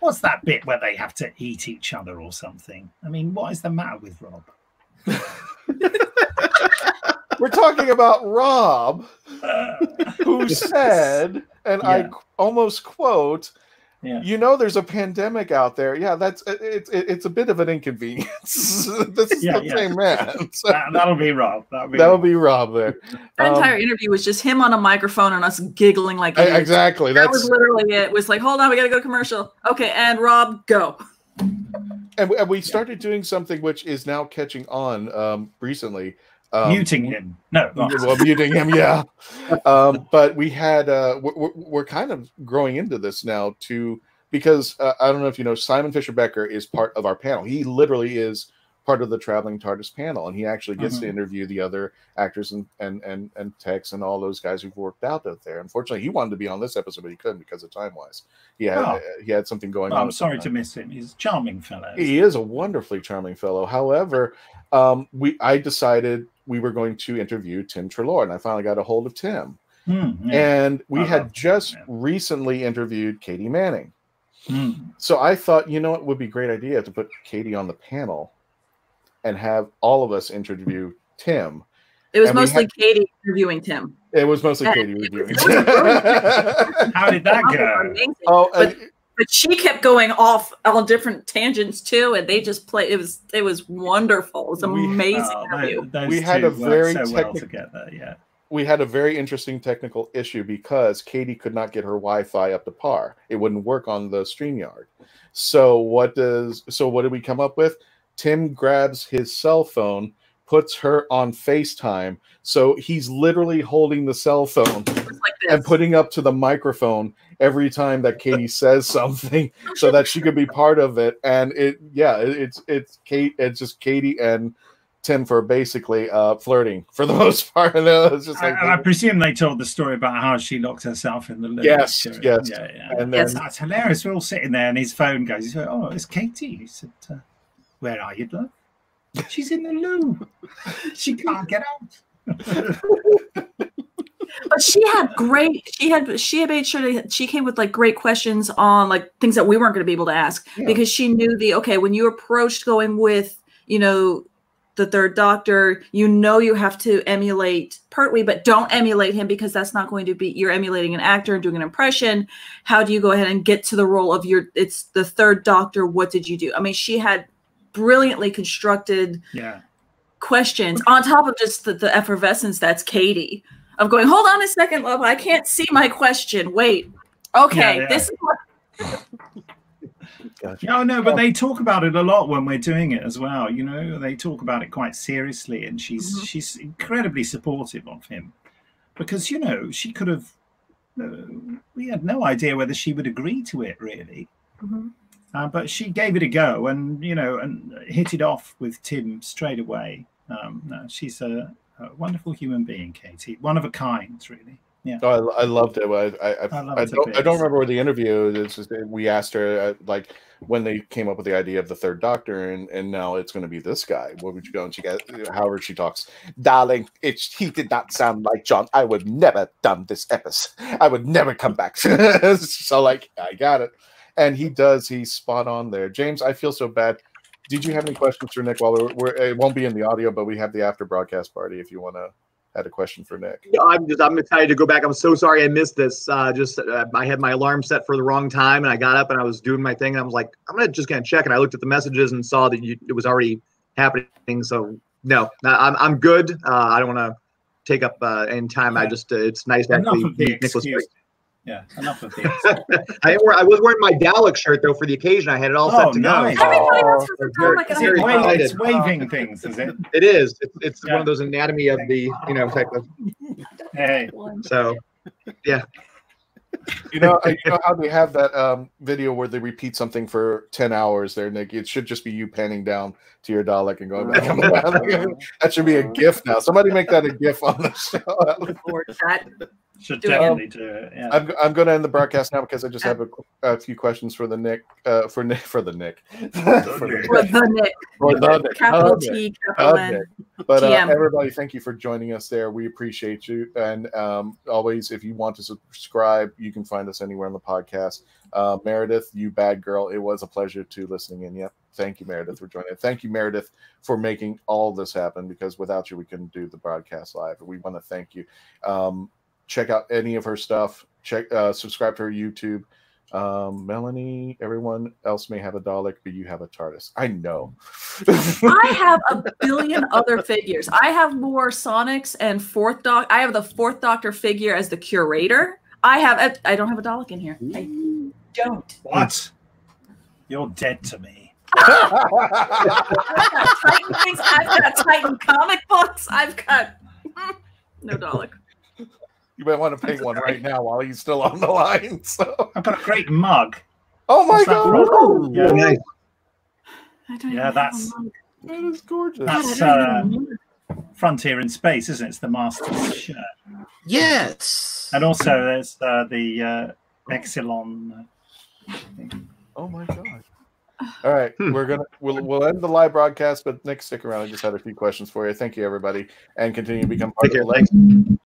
What's that bit where they have to eat each other or something? I mean, what is the matter with Rob? We're talking about Rob, Uh, who said, and I Yeah. qu- almost quote, yeah. "You know, there's a pandemic out there. Yeah, that's it's it, it's a bit of an inconvenience. this is Yeah, the yeah. same man. So That, that'll be Rob. That'll be that Rob. be Rob there. That Um, entire interview was just him on a microphone and us giggling like I- idiots. exactly. That That's was literally it. it. Was like, hold on, we gotta go commercial. Okay, and Rob, go. and, we- and we started doing something which is now catching on um, recently. Um, muting him. No, well, muting him, yeah. Um, but we had uh, we're, we're- kind of growing into this now too because uh, I don't know if you know Simon Fisher Becker is part of our panel. He literally is part of the traveling TARDIS panel, and he actually gets to Mhm. interview the other actors and and and and techs and all those guys who've worked out out there. Unfortunately, he wanted to be on this episode, but he couldn't because of time wise. He had Oh. uh, he had something going Well, on. I'm sorry to miss him. He's a charming fellow. He is a wonderfully charming fellow. However, um, we I decided we were going to interview Tim Treloar, and I finally got a hold of Tim. Hmm, yeah. And we I had just Tim. recently interviewed Katie Manning. Hmm. So I thought, you know, it would be a great idea to put Katie on the panel and have all of us interview Tim. It was And mostly had- Katie interviewing Tim. It was mostly And Katie interviewing reviewing. was- it was How did that go? amazing. oh, But- and- but she kept going off on different tangents too, and they just play. It was it was wonderful. It was We- uh, amazing Oh, interview. those, those We had a very so well together. Yeah. we had a very interesting technical issue because Katie could not get her Wi-Fi up to par. It wouldn't work on the StreamYard. So what does so what did we come up with? Tim grabs his cell phone, puts her on FaceTime. So he's literally holding the cell phone like and putting up to the microphone every time that Katie says something so that she could be part of it. And it yeah, it, it's it's Kate it's just Katie and Tim for basically uh flirting for the most part. And it just I, like and I presume they told the story about how she locked herself in the loo. Yes, yes. Yeah, yeah. and then Yes. That's hilarious. We're all sitting there, and his phone goes. He's like, "Oh, it's Katie." He said, uh, "Where are you, love?" She's in the loo. She can't get out. But she had great. She had she had made sure that she came with like great questions on like things that we weren't going to be able to ask Yeah. because she knew the okay when you approached going with you know the third doctor you know you have to emulate pertwee but don't emulate him because that's not going to be you're emulating an actor and doing an impression how do you go ahead and get to the role of your it's the third doctor what did you do i mean she had brilliantly constructed Yeah. questions on top of just the, the effervescence that's Katie of going, hold on a second, love, I can't see my question. Wait. Okay, Yeah, yeah. this is what No, no, but they talk about it a lot when we're doing it as well. You know, they talk about it quite seriously, and she's Mhm. she's incredibly supportive of him because you know she could have. Uh, we had no idea whether she would agree to it really, uh, but she gave it a go, and you know, and hit it off with Tim straight away. Um, no, she's a, a wonderful human being, Katie, one of a kind, really. Yeah. Oh, I, I loved it. I I, I, I don't I don't remember where the interview is. It's just, we asked her uh, like when they came up with the idea of the third Doctor, and and now it's going to be this guy. What would you go? And she got however she talks, darling. It's he did not sound like John. I would never done this episode. I would never come back. so like I got it, and he does. He's spot on there. James, I feel so bad. Did you have any questions for Nick? While we're, we're it won't be in the audio, but we have the after broadcast party. If you want to had a question for Nick. Yeah, I'm just I'm excited to go back. I'm so sorry I missed this. Uh, just uh, I had my alarm set for the wrong time, and I got up and I was doing my thing, and I was like, I'm gonna just gonna check, and I looked at the messages and saw that you, it was already happening. So no, no, I'm I'm good. Uh, I don't want to take up uh, any time. I just uh, it's nice to actually of meet Nicholas. Excuse. Yeah, enough of the I, wear- I was wearing my Dalek shirt though for the occasion. I had it all set Oh, to nice. go. Everybody Oh, else has a very- Dalek, and Is I it very have wa- a excited. it's waving things, is it? It is. It's, it's Yeah. one of those anatomy of the you know type of Hey, one. so. You know, you know how they have that um, video where they repeat something for ten hours there, Nick. It should just be you panning down to your Dalek and going back. that should be a GIF now. Somebody make that a GIF on the show. Look forward to that. should Do it. definitely do it. Yeah. I'm, I'm going to end the broadcast now because I just have a, a few questions for the Nick, uh, for Nick, for the Nick, for the, Nick, for the Nick, capital. T, capital Okay. N. But uh, everybody, thank you for joining us there. We appreciate you. And um, always, if you want to subscribe, you can find us anywhere on the podcast. Uh, Meredith, you bad girl. It was a pleasure to listening in. Yep. Thank you, Meredith, for joining. Thank you, Meredith, for making all this happen because without you, we couldn't do the broadcast live. We want to thank you. Um, check out any of her stuff. Check, uh, subscribe to her YouTube. Um, Melanie, everyone else may have a Dalek, but you have a TARDIS. I know. I have a billion other figures. I have more Sonics and Fourth Doc. I have the Fourth Doctor figure as the curator. I have. I don't have a Dalek in here. I don't. What? You're dead to me. I've got Titan things. I've got Titan comic books. I've got no Dalek. You might want to pick one right now while he's still on the line. So, I've got a great mug. oh my What's god, from? Yeah. Nice. I don't Yeah, that's- have that is gorgeous. That's, don't even have a uh. Frontier in Space, isn't it? It's the Master's shirt. Yes. And also there's uh, the uh, Exelon. uh. Oh my god. All right, Hmm. we're gonna we'll we'll end the live broadcast, but Nick, stick around. I just had a few questions for you. Thank you, everybody, and continue to become part Take of the care. Legacy